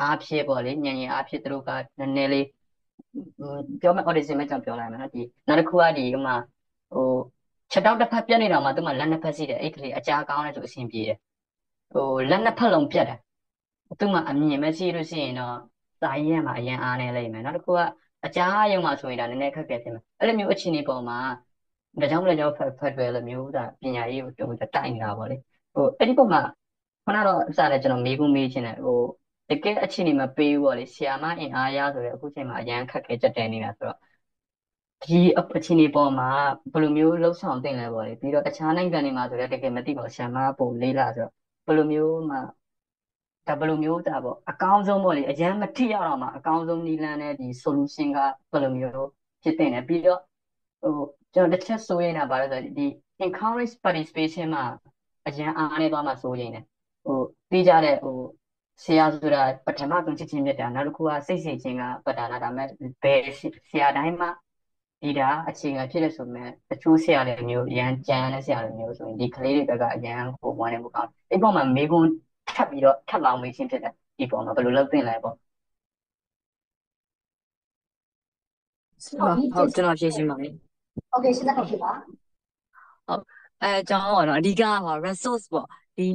အားဖြစ်ပေါ့လေညံရည်အားဖြစ်သူတို့ကနည်းနည်းလေးပြောမယ် audition ပဲကျွန်တော်ပြောလိုက်မယ်နော်ဒီနောက်တစ်ခုကဒီဥမာဟို ချက်တောက်တစ်ဖက်ပြက်နေတော့မှသူမှလက်နှစ်ဖက်ရှိတယ်အဲ့ကလေးအကြားကောင်းတယ်ဆိုအဆင်ပြေတယ်ဟိုလက်နှစ်ဖက်လုံးပြက်တယ်သူမှအမြင်မရှိလို့ရှိရင်တော့စာရေးရမှာအရင်အားနေလိမ့်မယ်နောက်တစ်ခုကအကြားရုံမှာဆိုရင်ဒါနည်းနည်းခက်ခဲဖြစ်မယ်အဲ့လိုမျိုးအခြေအနေပေါ်မှာဒါကြောင့်မလဲကျွန်တော်ဖက်ဖက်တွေလိုမျိုးဒါပညာရေးကိုတိုက်နေတာပေါ့လေဟိုအဲ့ဒီပုံမှာခုနတော့အစလည်းကျွန်တော်မေးဖို့မေးချင်တယ်ဟိုတကယ်အခြေအနေမပေးဘူးပေါ့လေဆီယာမအင်အားရဆိုတဲ့အခုချိန်မှာအရန်ခက်ခဲကြက်တဲနေတာဆိုတော့ ဒီအခြေအနေပေါ်မှာဘယ်လိုမျိုးလှုပ်ဆောင်တင်လဲပေါ့လေပြီးတော့တခြားနိုင်ငံတွေမှာဆိုတော့တကယ်မသိပါဘူးဆီယာမပုံလေးလာဆိုတော့ဘယ်လိုမျိုးမှဒါဘယ်လိုမျိုးဒါပေါ့အကောင်းဆုံးပေါ့လေအရန်မထိရတော့မှအကောင်းဆုံးနည်းလမ်းနဲ့ဒီ solution ကဘယ်လိုမျိုးဖြစ်တင်လဲပြီးတော့ဟိုကျွန်တော်တစ်ချက်စိုးရင်တာဘာလဲဆိုတော့ဒီ encourage participation မှာအရင်အားနေသွားမှစိုးရင်တယ်ဟိုသိကြတဲ့ဟိုဆရာဆိုတာပထမဆုံးချစ်ချင်းမြတ်တာနောက်တစ်ခုကစိတ်စိတ်ချင်းကပတာနာဒါမဲ့ဘယ်ဆရာတိုင်းမှာ ဒီတာအခြေခံဖြစ်လို့ဆိုမှတချို့ဆရာတွေမျိုးအရန်ကြမ်းတဲ့ဆရာတွေမျိုးဆိုရင်ဒီကလေးတွေဘက်ကအရန်ကိုဝမ်းနေမှုကောင်းအဲ့ပေါ်မှာမေးခွန်းထပ်ပြီးတော့ထပ်လောင်မေးခြင်းဖြစ်တယ်ဒီပေါ်မှာဘယ်လိုလုပ်သင့်လဲပေါ့ဟုတ်ကျွန်တော်ဖြည့်ရှင်းပါမယ် Okay ရှင်းတာဟုတ်ပြီပါဟုတ်အဲကျွန်တော်ကတော့အဓိကက resource ပေါ့ဒီ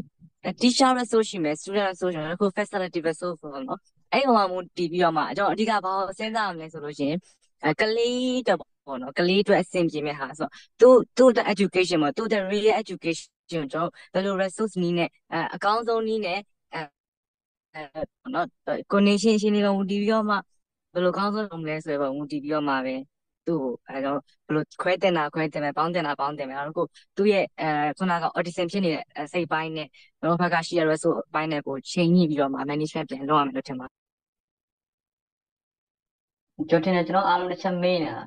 teacher resource ရှိမယ် student resource ရှိမယ်အခု facility resource ပေါ့နော်အဲ့ဟိုမှာမူတည်ပြီးတော့မှကျွန်တော်အဓိကဘာကိုစဉ်းစားရမလဲဆိုလို့ရှင်ကလေးတ ပေါ့နော်ကလေးအတွက်အဆင်ပြေမဲ့ဟာဆိုတော့သူသူ့ education ပေါ့သူ့ real education ကျွန်တော်ဘယ်လို resource နည်းနဲ့အဲအကောင်းဆုံးနည်းနဲ့အဲအဲပေါ့နော် connection ရှင်းနေတော့မူတည်ပြီးတော့မှဘယ်လိုကောင်းဆုံးလုပ်မလဲဆိုတော့မူတည်ပြီးတော့မှပဲသူ့ကိုအဲတော့ဘယ်လိုခွဲတင်တာခွဲတင်မယ်ပေါင်းတင်တာပေါင်းတင်မယ်အဲ့တော့သူ့ရဲ့အဲခုနက audition ဖြစ်နေတဲ့စိတ်ပိုင်းနဲ့တော့ဘက်ကရှိရရဲဆိုအပိုင်းနဲ့ကိုချိန်ညှိပြီးတော့မှ management ပြန်လုပ်ရမယ်လို့ထင်ပါကျွန်တော်ထင်တယ်ကျွန်တော်အားလုံးတစ်ချက်မေးနေတာ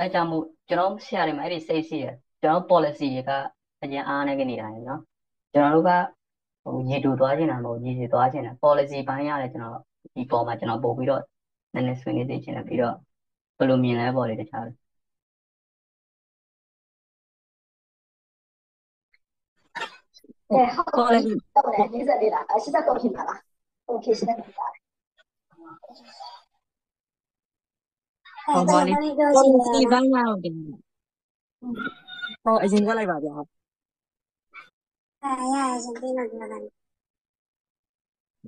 အဲကြောင့်မို့ကျွန်တော်ဆရာတွေမှာအဲ့ဒီစိတ်ရှိတယ်ကျွန်တော် policy တွေကအရင်အားနေနေတာညနော်ကျွန်တော်တို့ကဟိုရေတူသွားချင်တာမဟုတ်ရေစီသွားချင်တာ policy ဘိုင်းရတယ်ကျွန်တော်ဒီပေါ်မှာကျွန်တော်ပို့ပြီးတော့နည်းနည်းဆွေးနွေးသိချင်တယ်ပြီးတော့ဘယ်လိုမြင်လဲပေါ့လေတခြား အဲဟုတ်ကဲ့တော့လည်းနေစက်လေးလားရှင်းတဲ့ခေါက်ဖြစ်ပါလားโอเคရှင်းတဲ့ခေါက်ပါ ဟုတ်ပါလေအဲ့ဒါဟိုလည်းစီပိုင်းရောက်တယ်ဟောအရင်ကလိုက်ပါဗျာအဲ့ရရရှင်ပြီးတော့ပြောတာ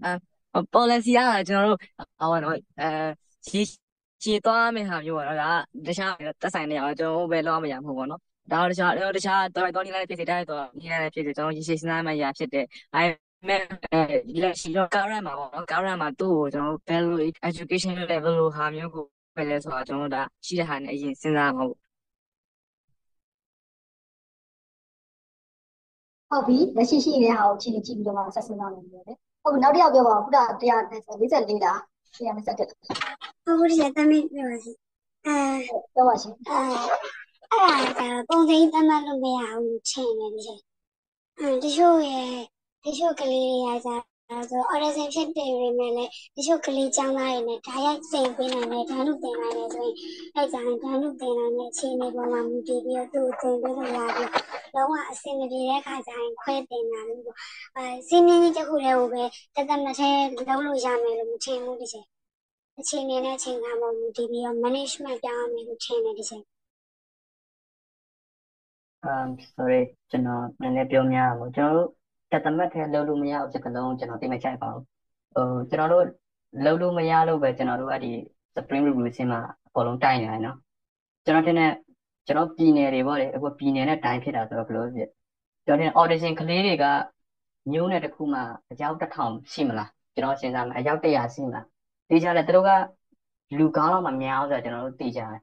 အဲ policy ကကျွန်တော်တို့ဟောပါတော့အဲရှည်ရှည်သွားမယ့်ဟာမျိုးပေါ့နော်ဒါတခြားတက်ဆိုင်နေအောင်ကျွန်တော်ဘယ်လောက်မရမှာပေါ့နော်ဒါတော့တခြားတခြားတော်တော်လေးလည်းဖြစ်စေတိုင်းတော့ဒီလည်းဖြစ်စေကျွန်တော်ရေရှည်စဉ်းစားမှရဖြစ်တယ်အဲမဲ့အဲလက်ရှိတော့ current မှာပေါ့နော် current မှာသူ့ကိုကျွန်တော် value education level လို့ဟာမျိုးကို ပဲလဲဆိုတော့ကျွန်တော်ဒါရှိတဲ့ဟာနဲ့အရင်စဉ်းစားမှာပေါ့ဟုတ်ပြီလက်ရှိရှိနေတဲ့ဟာကိုချိန်ကြည့်ပြီးတော့မှဆက်စင်းသွားမယ်ပြောတယ်ဟုတ်ပြီနောက်တစ်ယောက်ပြောပါဦးခုန144လား127လားဟုတ်ကဲ့ရှင်တမီးပြောပါရှင်အဲပြောပါရှင်အဲအဲ့ဒါကပုံစံသတ်မှတ်လို့မရဘူးချင်နေတယ်ရှင်အဲတချို့ရဲ့တချို့ကလေးတွေက ကြာဆို audition ဖြစ်တယ်ပေမဲ့လည်းတချို့ကလေးចောင်းသားတွေနဲ့ဓာတ်ရိုက်သင်ပေးနိုင်တယ်ဓာတ်လူသင်နိုင်တယ်ဆိုရင်အဲ့ကြောင့်ဓာတ်လူသင်နိုင်တဲ့အခြေအနေပေါ်မှာမူတည်ပြီးတော့သူ့ကိုသင်ပေးလို့ရပြီးလုံးဝအဆင်မပြေတဲ့ခါကျရင်ခွဲသင်တာလို့ပေါ့အဲစီးမြင်းကြီးတစ်ခုတည်းကိုပဲတသက်မထဲလုံးလို့ရမယ်လို့မထင်ဘူးတချင်အခြေအနေနဲ့ချိန်ခါပေါ်မူတည်ပြီးတော့ management ပြောင်းရမယ်လို့ထင်တယ်တချင် um sorry ကျွန်တော်နည်းနည်းပြောများမှာကျွန်တော် တို့တသမတ်ထဲလုံးလို့မရဘူးစကလုံးကျွန်တော်သိမချိုက်ပါဘူးဟိုကျွန်တော်တို့လုံးလို့မရလို့ပဲကျွန်တော်တို့အဲ့ဒီ spring review ဆင်းမှာအကုန်လုံးတိုက်နေတယ်နော်ကျွန်တော်တင်တဲ့ကျွန်တော်ပြည်နယ်တွေပေါ့လေအခုပြည်နယ်နဲ့တိုင်းဖြစ်တာဆိုတော့ဘယ်လိုဖြစ်ကျွန်တော်တင် audition ကလေးတွေကမျိုးနဲ့တစ်ခုမှအယောက်တစ်ထောင်ရှိမလားကျွန်တော်စဉ်းစားမယ်အယောက်100ရှိမလားသိကြတယ်သူတို့ကလူကောင်းတော့မများဘူးဆိုတော့ကျွန်တော်တို့သိကြတယ်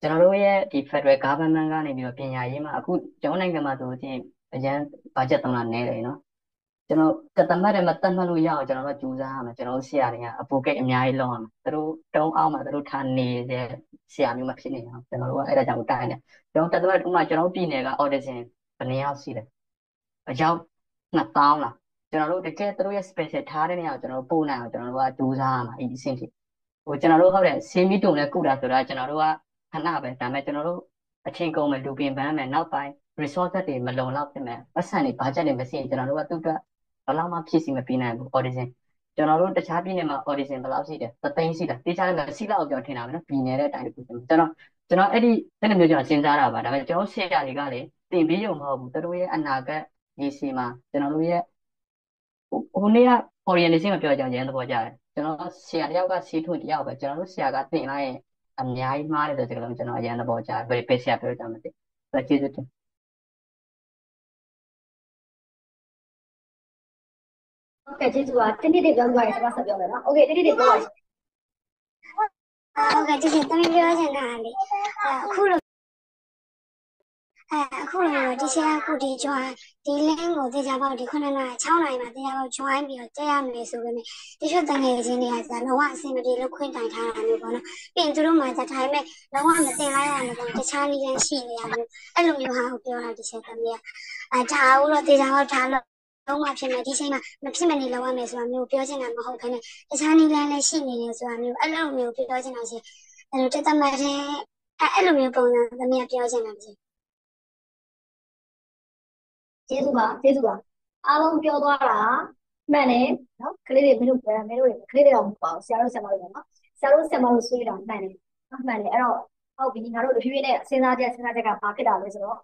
ကျွန်တော်တို့ရဲ့ဒီ Federal Government ကနေပြီးတော့ပညာရေးမှာအခုကျောင်းနိုင်ငံမှာဆိုရင် အရန်ဘတ်ဂျက်သုံးတာနည်းတယ်နော်ကျွန်တော်တသမတ်တယ်မတတ်မှတ်လို့ရအောင်ကျွန်တော်တို့ကြိုးစားရမယ်ကျွန်တော်တို့ဆရာတွေကအပိုကိတ်အများကြီးလုပ်ရမယ်သူတို့တုံးအောင်မှာသူတို့ထားနေတဲ့ဆရာမျိုးမဖြစ်နေအောင်ကျွန်တော်တို့ကအဲ့ဒါကြောင့်တိုင်တယ်ကျွန်တော်တသမတ်ဥမာကျွန်တော်ပြည်နယ်က audition ဘယ်နှစ်ယောက်ရှိလဲအယောက်2000လားကျွန်တော်တို့တကယ်သူတို့ရဲ့ special ထားတဲ့နေရာကိုကျွန်တော်တို့ပို့နိုင်အောင်ကျွန်တော်တို့ကကြိုးစားရမှာအဲ့ဒီအဆင့်ထိဟိုကျွန်တော်တို့ဟုတ်တယ်စင်းပြီးတုံလဲကုတာဆိုတာကျွန်တော်တို့ကခဏပဲဒါပေမဲ့ကျွန်တော်တို့အချိန်ကုန်မယ်လူပင်ပန်းမယ်နောက်ပိုင်း resource တွေမလုံလောက်ဖြစ်မယ်ပတ်စံတွေ budget တွေမရှိရင်ကျွန်တော်တို့ကသူ့အတွက်ဘယ်လောက်မှဖြစ်စီမပေးနိုင်ဘူး audition ကျွန်တော်တို့တခြားပြည်နယ်မှာ audition ဘယ်လောက်ရှိတယ်သသိန်းရှိတယ်တေးချတယ်မရှိလောက်ပြောထင်တာပဲနော်ပြည်နယ်တဲ့အတိုင်းတစ်ခုကျွန်တော်ကျွန်တော်အဲ့ဒီအဲ့လိုမျိုးကျွန်တော်စဉ်းစားတာပါဒါပေမဲ့ကျွန်တော်ဆရာတွေကလည်းတင်ပြီးရုံမဟုတ်ဘူးသူတို့ရဲ့အနာဂတ်ဒီစီမှာကျွန်တော်တို့ရဲ့ဟိုနေ့က orientation မပြောကြရင်သဘောကျတယ်ကျွန်တော်ဆရာတယောက်ကစီးထွန်းတယောက်ပဲကျွန်တော်တို့ဆရာကတင်လိုက်ရင်အများကြီးမှားတယ်ဆိုတဲ့ကလုံးကျွန်တော်အရင်သဘောကျတယ်ဘယ်ပဲဆရာပြောကြမှာသိဆိုကျေးဇူးတင် ဟုတ်ကဲ့ကျေးဇူးပါတနေ့တည်းပြောပြရရင်ကျွန်တော်ဆက်ပြောမယ်နော်โอเคတနေ့တည်းပြောပါရှင် ဟုတ်ကဲ့ဒီရှင်တမီးပြောချင်တာလေအခုလို အဲအခုလိုဒီဆရာအခုဒီ join ဒီ link ကိုတေချာပေါက်ဒီ9နာရီ6နာရီမှာတေချာပေါက် join ပြီးတော့တက်ရမယ်ဆိုပေမဲ့တချို့တငယ်ချင်းတွေကဆိုတော့လုံးဝအဆင်မပြေလို့ခွင့်တိုင်ထားတာမျိုးပေါ့နော်ပြီးရင်သူတို့မှจะထိုင်မဲ့လုံးဝမတင်လိုက်ရမယ်ပေါ့တခြားနည်းလမ်းရှိနေရမျိုးအဲ့လိုမျိုးဟာကိုပြောတာဒီဆရာသမီးကအဲဒါဦးတော့တေချာပေါက်ထားလို့ လုံးဝဖြစ်မယ်ဒီချိန်မှာမဖြစ်မနေလောက်ရမယ်ဆိုတာမျိုးပြောချင်တာမဟုတ်ဘဲနဲ့တခြားနည်းလမ်းလည်းရှိနေတယ်ဆိုတာမျိုးအဲ့လိုမျိုးပြောချင်တာရှင်အဲ့လိုတက်တမတ်တဲ့အဲ့လိုမျိုးပုံစံသမီးကပြောချင်တာရှင်ကျေးဇူးပါကျေးဇူးပါအားလုံးပြောသွားတာမှန်တယ်နော်ကလေးတွေမင်းတို့ပြောတာမင်းတို့တွေကလေးတွေတော့မပေါ့ဆရာတို့ဆရာမတို့ပေါ့နော်ဆရာတို့ဆရာမတို့ဆွေးတာမှန်တယ်နော်မှန်တယ်အဲ့တော့ဟုတ်ပြီငါတို့တဖြည်းဖြည်းနဲ့စဉ်းစားချက်စဉ်းစားချက်ကဘာဖြစ်တာလဲဆိုတော့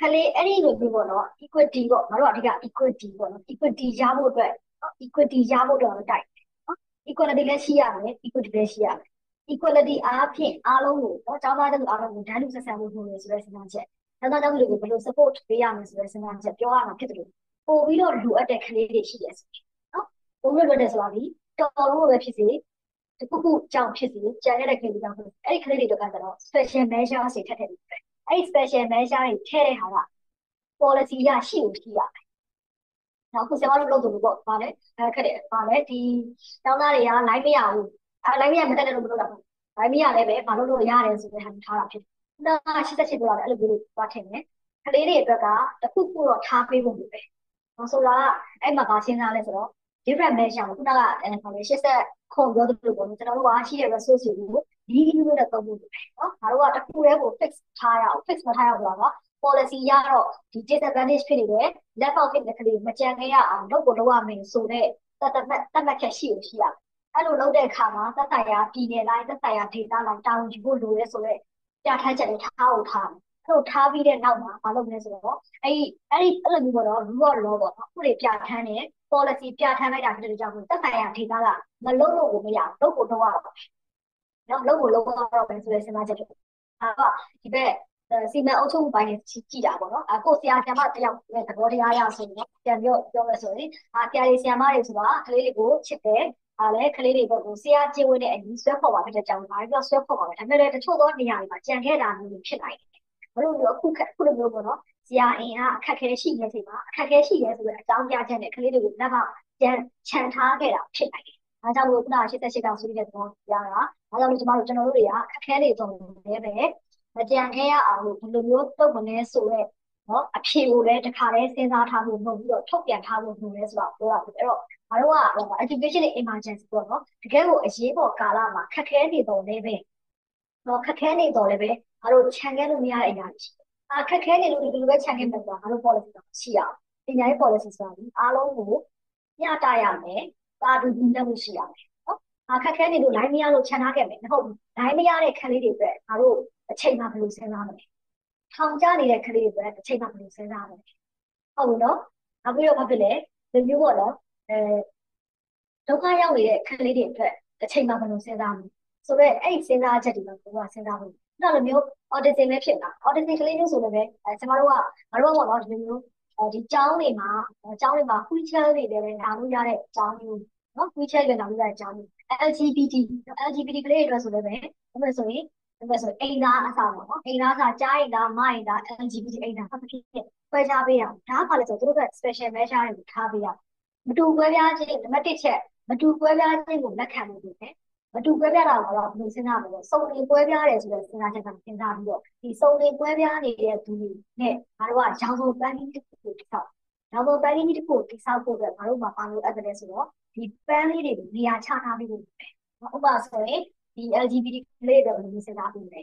ကလေးအဲ့ဒီလိုမျိုးပေါ့နော် equity ပေါ့ငါတို့ကအဓိက equity ပေါ့နော် equity ရဖို့အတွက်နော် equity ရဖို့အတွက်တော့တိုက်နော် equality လည်းရှိရမယ် equity လည်းရှိရမယ် equality အားဖြင့်အားလုံးကိုနော်ကျောင်းသားတို့အားလုံးကိုတန်းတူဆက်ဆံဖို့လုပ်ရဆိုတဲ့စဉ်းစားချက်ကျောင်းသားကျောင်းသူတွေကိုဘယ်လို support ပေးရမလဲဆိုတဲ့စဉ်းစားချက်ပြောရမှာဖြစ်တယ်လို့ပို့ပြီးတော့လိုအပ်တဲ့ကလေးတွေရှိတယ်ဆိုရင်နော်ပို့ပြီးတော့လိုအပ်တယ်ဆိုတာဒီတော်တော်လို့ပဲဖြစ်စေတခုခုကြောင့်ဖြစ်စေကြံရတဲ့ကလေးတွေကြောင့်ဖြစ်စေအဲ့ဒီကလေးတွေတော့ကတော့ special measure တွေထည့်ထည့်ပြီးပဲ အဲ့ဒီ special measure တွေထည့်တဲ့ဟာက policy ရရှိလို့ရှိရမယ်နောက်ခုဆရာမတို့လုပ်တယ်လို့ပေါ့ဗာလဲအဲခက်တယ်ဗာလဲဒီကျောင်းသားတွေက line မရဘူးအဲ line မရမတက်တဲ့လို့မလုပ်တာဘူး line မရလည်းပဲဘာလို့လို့ရတယ်ဆိုတဲ့ဟာထားတာဖြစ်တယ်။ဒါက88ဒေါ်လာလည်းအဲ့လိုမျိုးသွားထည့်မယ်။ကလေးတွေအတွက်ကတခုခုတော့ထားပေးဖို့လိုပဲ။နောက်ဆိုတာကအဲ့မှာပါရှင်းသားလဲဆိုတော့ different measure ကိုခုနကအဲဟိုလေ80ခုပြောသလိုပေါ့နော်ကျွန်တော်တို့ကရှိတဲ့ resource တွေကို ဒီလိုမျိုးနဲ့သုံးဖို့လိုပဲ။နော်။ငါတို့ကတခုတည်းကို fix ထားရအောင် fix မထားရဘူးလားက policy ရတော့ဒီ disadvantage ဖြစ်နေတယ် left out ဖြစ်တဲ့ကလေးမကြံခဲ့ရအောင်လုပ်ကိုလုပ်ရမယ်ဆိုတော့တတ်တတ်တတ်မှတ်ချက်ရှိလို့ရှိရမယ်။အဲ့လိုလုပ်တဲ့အခါမှာသက်ဆိုင်ရာပြည်နယ်တိုင်းသက်ဆိုင်ရာဒေသတိုင်းတာဝန်ယူဖို့လိုရဲဆိုတော့ပြဋ္ဌာန်းချက်တွေထားဖို့ထားတယ်။အဲ့လိုထားပြီးတဲ့နောက်မှာမလုပ်လဲဆိုတော့အဲ့ဒီအဲ့ဒီအဲ့လိုမျိုးပေါ့နော် rule of law ပေါ့နော်ဥပဒေပြဋ္ဌာန်းတဲ့ policy ပြဋ္ဌာန်းလိုက်တာဖြစ်တဲ့ကြောင့်သက်ဆိုင်ရာဒေသကမလုပ်လို့ကိုမရဘူးလုပ်ကိုလုပ်ရတော့ နော်လုပ်ကိုလုပ်ရတော့ပဲဆိုတဲ့စဉ်းစားချက်တွေ။အဲ့တော့ဒီဘက်စီမံအုပ်ချုပ်မှုပိုင်းနဲ့ကြည့်တာပေါ့နော်အခုဆရာဆရာမတယောက်ရဲ့သဘောတရားရဆိုရင်ပြန်ပြောပြောလို့ဆိုရင်အာဆရာတွေဆရာမတွေဆိုတာကလေးတွေကိုချစ်တယ်ဒါလည်းကလေးတွေဘက်ကိုဆရာကျင့်ဝတ်တဲ့အညီဆွဲခေါ်ပါဖြစ်တဲ့ကြောင့်ဘာပြောဆွဲခေါ်ပါလဲဒါပေမဲ့လည်းတချို့သောနေရာတွေမှာကြံခဲ့တာမျိုးဖြစ်နိုင်တယ်ဘလို့မျိုးအခုခက်အခုလိုမျိုးပေါ့နော်ဆရာအင်ကအခက်ခဲရှိနေချိန်မှာအခက်ခဲရှိရဲဆိုတဲ့အကြောင်းပြချက်နဲ့ကလေးတွေကိုလက်ကကြံခြံထားခဲ့တာဖြစ်နိုင်တယ် ဒါကြောင့်မို့ခုနက88တောင်ဆိုတဲ့သဘောတရားကဒါကြောင့်မို့ကျွန်တော်တို့ကျွန်တော်တို့တွေကအခက်ခဲတွေတော့လည်းပဲမကြံခဲ့ရအောင်လို့ဘယ်လိုမျိုးတုတ်မလဲဆိုတော့နော်အဖြေကိုလည်းတခါတည်းစဉ်းစားထားဖို့မဟုတ်ပြီးတော့ထုတ်ပြန်ထားဖို့လိုလဲဆိုတော့ပြောတာဖြစ်အဲ့တော့ငါတို့က education emergency ပေါ့နော်တကယ်ကိုအရေးပေါ်ကာလမှာခက်ခဲနေတော့လည်းပဲနော်ခက်ခဲနေတော့လည်းပဲငါတို့ခြံခဲ့လို့မရတဲ့အရာတွေရှိတယ်။အာခက်ခဲနေလို့ဒီလိုပဲခြံခဲ့မှာဆိုတာငါတို့ policy တော့ရှိရအောင်။ပညာရေး policy ဆိုတာဒီအားလုံးကိုမျှတရမယ်။ သာတူညီမျှမှုရှိရမယ်နော်။အာခက်ခဲနေလို့ line မရလို့ခြံထားခဲ့မယ်။မဟုတ်ဘူး။ line မရတဲ့ခံလေးတွေအတွက်ငါတို့အချိန်မှဘယ်လိုစဉ်းစားမလဲ။ထောင်ကျနေတဲ့ခံလေးတွေအတွက်အချိန်မှဘယ်လိုစဉ်းစားမလဲ။ဟုတ်ဘူးနော်။နောက်ပြီးတော့ဘာဖြစ်လဲ။ဒီမျိုးပေါ့နော်။အဲဒုက္ခရောက်နေတဲ့ခံလေးတွေအတွက်အချိန်မှဘယ်လိုစဉ်းစားမလဲ။ဆိုတော့အဲ့ဒီစဉ်းစားချက်တွေကိုကိုကစဉ်းစားဖို့နောက်လိုမျိုး autism လည်းဖြစ်တာ autism ကလေးမျိုးဆိုလည်းပဲအဲကျမတို့ကငါတို့ကပေါ့နော်ဒီလိုမျိုးအဲ ဒီကျောင်းတွေမှာကျောင်းတွေမှာ wheelchair တွေလည်းနာလို့ရတဲ့ကျောင်းမျိုးနော် wheelchair တွေနာလို့ရတဲ့ကျောင်းမျိုး LGBT LGBT ကလေးတွေအတွက်ဆိုလည်းပဲဒါပေမဲ့ဆိုရင်ဒါပေမဲ့ဆိုအိမ်သားအစားပေါ့နော်အိမ်သားအစားကြားအိမ်သားမအိမ်သား LGBT အိမ်သားဆက်ဖြစ်ဖြစ်ခွဲခြားပေးရအောင်ဒါကလည်းဆိုသူတို့က special measure တွေကိုထားပေးရမတူကွဲပြားခြင်းနံပါတ်1ချက်မတူကွဲပြားခြင်းကိုလက်ခံလို့ဖြစ်တယ် မတူကွဲပြားတာကတော့ဘယ်လိုစဉ်းစားမလဲစုံလင်ကွဲပြားတယ်ဆိုတဲ့စဉ်းစားချက်ကစဉ်းစားပြီးတော့ဒီစုံလင်ကွဲပြားနေတဲ့သူတွေနဲ့ငါတို့ကရောင်စုံပန်းကြီးတစ်ခုကိုတိဆောက်ရောင်စုံပန်းကြီးတစ်ခုကိုတိဆောက်ဖို့အတွက်ငါတို့မှာပါလို့အပ်တယ်ဆိုတော့ဒီပန်းလေးတွေကိုနေရာချထားပြီးလို့ဥပမာဆိုရင်ဒီ LGBT လေးတွေဘယ်လိုစဉ်းစားပြီးလဲ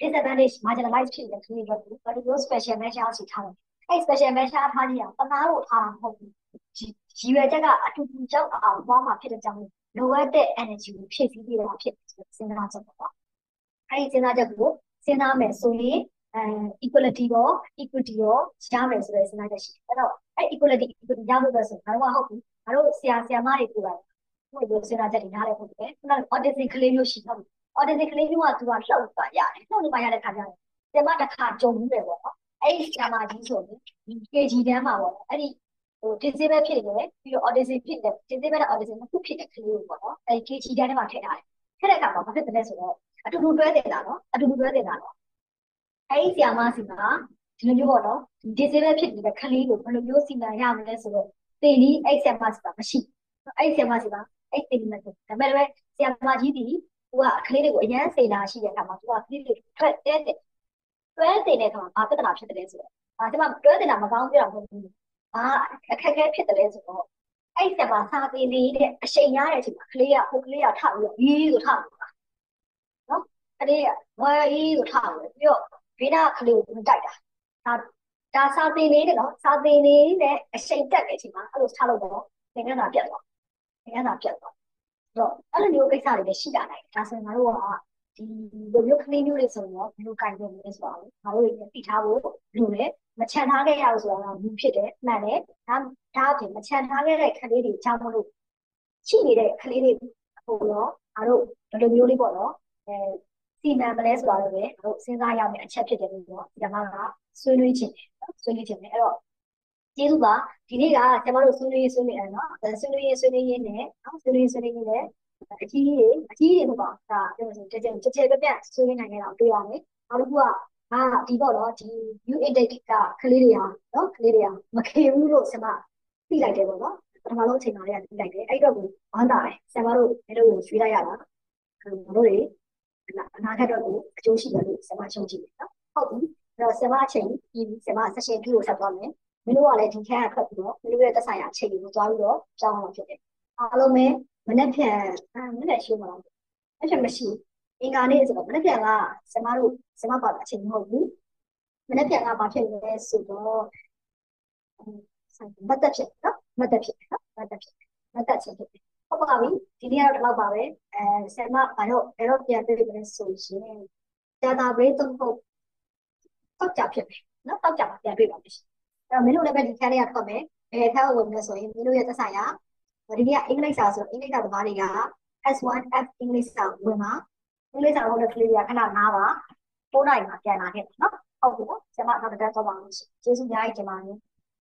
disadvantage marginalized ဖြစ်တဲ့သူတွေအတွက်ဘာလို့ special measure စီထားလဲအဲ့ special measure ထားကြည့်အောင်တနာလို့ထားတာမဟုတ်ဘူးရည်ရွယ်ချက်ကအတူတူကြောက်အောင်သွားမှာဖြစ်တဲ့ကြောင့် လိုအပ်တဲ့ energy ကိုဖြည့်ဆည်းပေးတာဖြစ်စဉ်းစားချက်ပေါ့။အဲဒီစဉ်းစားချက်ကိုစဉ်းစားမယ်ဆိုရင်အဲ equality ရော equity ရောရမယ်ဆိုတဲ့စဉ်းစားချက်ရှိတယ်။အဲ့တော့အဲ equality equity ရဖို့ဆိုတော့ငါတို့ကဟုတ်ပြီ။ငါတို့ဆရာဆရာမတွေကိုယ်တိုင်ဘုလိုစဉ်းစားချက်တွေနားလည်ဖို့ပဲ။ခုနက autism ကလေးမျိုးရှိတော့ autism ကလေးမျိုးကသူကလှုပ်ပါရတယ်။လှုပ်လို့ပါရတဲ့ခါကျရင်ဆရာမတစ်ခါကြုံဘူးတယ်ပေါ့နော်။အဲဒီဆရာမကြီးဆိုရင် KG တန်းမှာပေါ့။အဲ့ဒီ ဟို disable ဖြစ်နေတယ်ပြီးတော့ autism ဖြစ်တယ် disable နဲ့ autism နှစ်ခုဖြစ်တဲ့ကလေးကိုပေါ့နော်အဲဒီ KG တန်းထဲမှာထည့်ထားတယ်ထည့်တဲ့အခါမှာဘာဖြစ်တယ်လဲဆိုတော့အတူတူတွဲတင်တာနော်အတူတူတွဲတင်တာနော်အဲ့ဒီဆရာမစီမှာဒီလိုမျိုးပေါ့နော်ဒီ disable ဖြစ်နေတဲ့ကလေးကိုဘယ်လိုမျိုးစီမံရမလဲဆိုတော့တင်ဒီအဲ့ဆရာမစီမှာမရှိအဲ့ဆရာမစီမှာအဲ့တင်ဒီမရှိဒါပေမဲ့ဆရာမကြီးဒီသူကကလေးတွေကိုအရန်စေနာရှိတဲ့အခါမှာသူကကလေးတွေထွက်တဲ့တွဲတင်တဲ့အခါမှာဘာပြဿနာဖြစ်တယ်လဲဆိုတော့အာဒီမှာတွဲတင်တာမကောင်းပြတာမဟုတ်ဘူး ဘာအခက်အခဲဖြစ်တယ်လဲဆိုတော့အဲ့ဆရာမစာပေလေးတဲ့အချိန်ရတဲ့အချိန်မှာကလေးကဟိုကလေးကထပြီးတော့ရေးဆိုထပြီးပါနော်ကလေးကဝါရေးဆိုထပြီးပြီးတော့ဘေးနာကလေးကိုတိုက်တာဒါဒါစာပေလေးတဲ့နော်စာပေလေးနဲ့အချိန်တက်တဲ့အချိန်မှာအဲ့လိုထားလို့တော့သင်္ကန်းသာပြတ်သွားသင်္ကန်းသာပြတ်သွားတော့အဲ့လိုမျိုးကိစ္စတွေလည်းရှိတာနိုင်ဒါဆိုရင်ငါတို့က ဒီလိုမျိုးကလေးမျိုးတွေဆိုရင်တော့ဘယ်လိုကင်တယ်လဲဆိုတော့ငါတို့တွေသိထားဖို့လိုတယ်မချန်ထားခဲ့ရလို့ဆိုတော့ဘူးဖြစ်တယ်မှန်တယ်ဒါဒါအပြင်မချန်ထားခဲ့တဲ့ကလေးတွေကြောင့်မလို့ရှိနေတဲ့ကလေးတွေဟိုတော့ငါတို့ဘယ်လိုမျိုးလေးပေါ့နော်အဲစီမံမလဲဆိုတော့လည်းငါတို့စဉ်းစားရမယ့်အချက်ဖြစ်တယ်လို့ပြောဒီမှာကဆွေးနွေးခြင်းဆွေးနွေးခြင်းပဲအဲ့တော့ကျေးဇူးပါဒီနေ့ကကျွန်တော်တို့ဆွေးနွေးဆွေးနွေးရနော်ဆွေးနွေးရေးဆွေးနွေးရေးနဲ့နော်ဆွေးနွေးဆွေးနွေးရေးနဲ့ အကြီးကြီးအကြီးကြီးပေါ့ဒါပြောလို့ဆိုကြကြကြကြပြပြဆွေးနွေးနိုင်ကြတာတွေ့ရတယ်နောက်တစ်ခုကအာဒီပေါ့နော်ဒီ new intake ကကလေးတွေဟာနော်ကလေးတွေကမခေဘူးလို့ဆင်မသိလိုက်တယ်ပေါ့နော်ပထမဆုံးအချိန်မှာလေးကသိလိုက်တယ်အဲ့တော့ကိုဝမ်းသာတယ်ဆင်မတို့ဘယ်လိုကိုရွှေ့လိုက်ရတာတို့တွေအနာဂတ်တော့ကိုအကျိုးရှိတယ်လို့ဆင်မရှုံးကြည့်တယ်နော်ဟုတ်ပြီအဲ့တော့ဆင်မအချိန်ဒီဆင်မ session 2ကိုဆက်သွားမယ်မင်းတို့ကလည်းဒီခန်းကထွက်ပြီးတော့မင်းတို့ရဲ့သက်ဆိုင်ရာအချိန်ကိုသွားပြီးတော့ကြောင်းအောင်ဖြစ်တယ်အားလုံးပဲ မနေ့ဖြန်မနေ့ရှိမှာအဲ့ချက်မရှိအင်္ဂါနေ့ဆိုတော့မနေ့ဖြန်ကဆင်မတို့ဆင်မပါတဲ့အချိန်မဟုတ်ဘူးမနေ့ပြန်ကဘာဖြစ်လဲဆိုတော့မတ်တက်ဖြစ်နော်မတ်တက်ဖြစ်နော်မတ်တက်ဖြစ်မတ်တက်ချင်းဖြစ်ဟုတ်ပါပြီဒီနေ့ကတော့ဒီလောက်ပါပဲအဲဆယ်မဘာလို့ဘယ်တော့ပြန်တွေ့မလဲဆိုရင် data break တော့ဟုတ်တောက်ကြဖြစ်မယ်နော်တောက်ကြမှာပြန်တွေ့ပါမယ်အဲ့တော့မင်းတို့လည်းပဲဒီခန်းလေးကထွက်မယ်ဘယ်ခန်းကိုဝင်မလဲဆိုရင်မင်းတို့ရဲ့သက်ဆိုင်ရာ ဒီနေ့ကအင်္ဂလိပ်စာဆိုအင်္ဂလိပ်စာသမားတွေက S1 F အင်္ဂလိပ်စာဝင်မှာအင်္ဂလိပ်စာဟုတ်တဲ့ကလေးတွေကခဏနားပါ9နိုင်မှာပြန်လာခဲ့နော်ဟုတ်ပြီနော်ဆရာမနောက်တစ်တက်တော့ပါလို့ကျေးဇူးများကြီးတင်ပါတယ်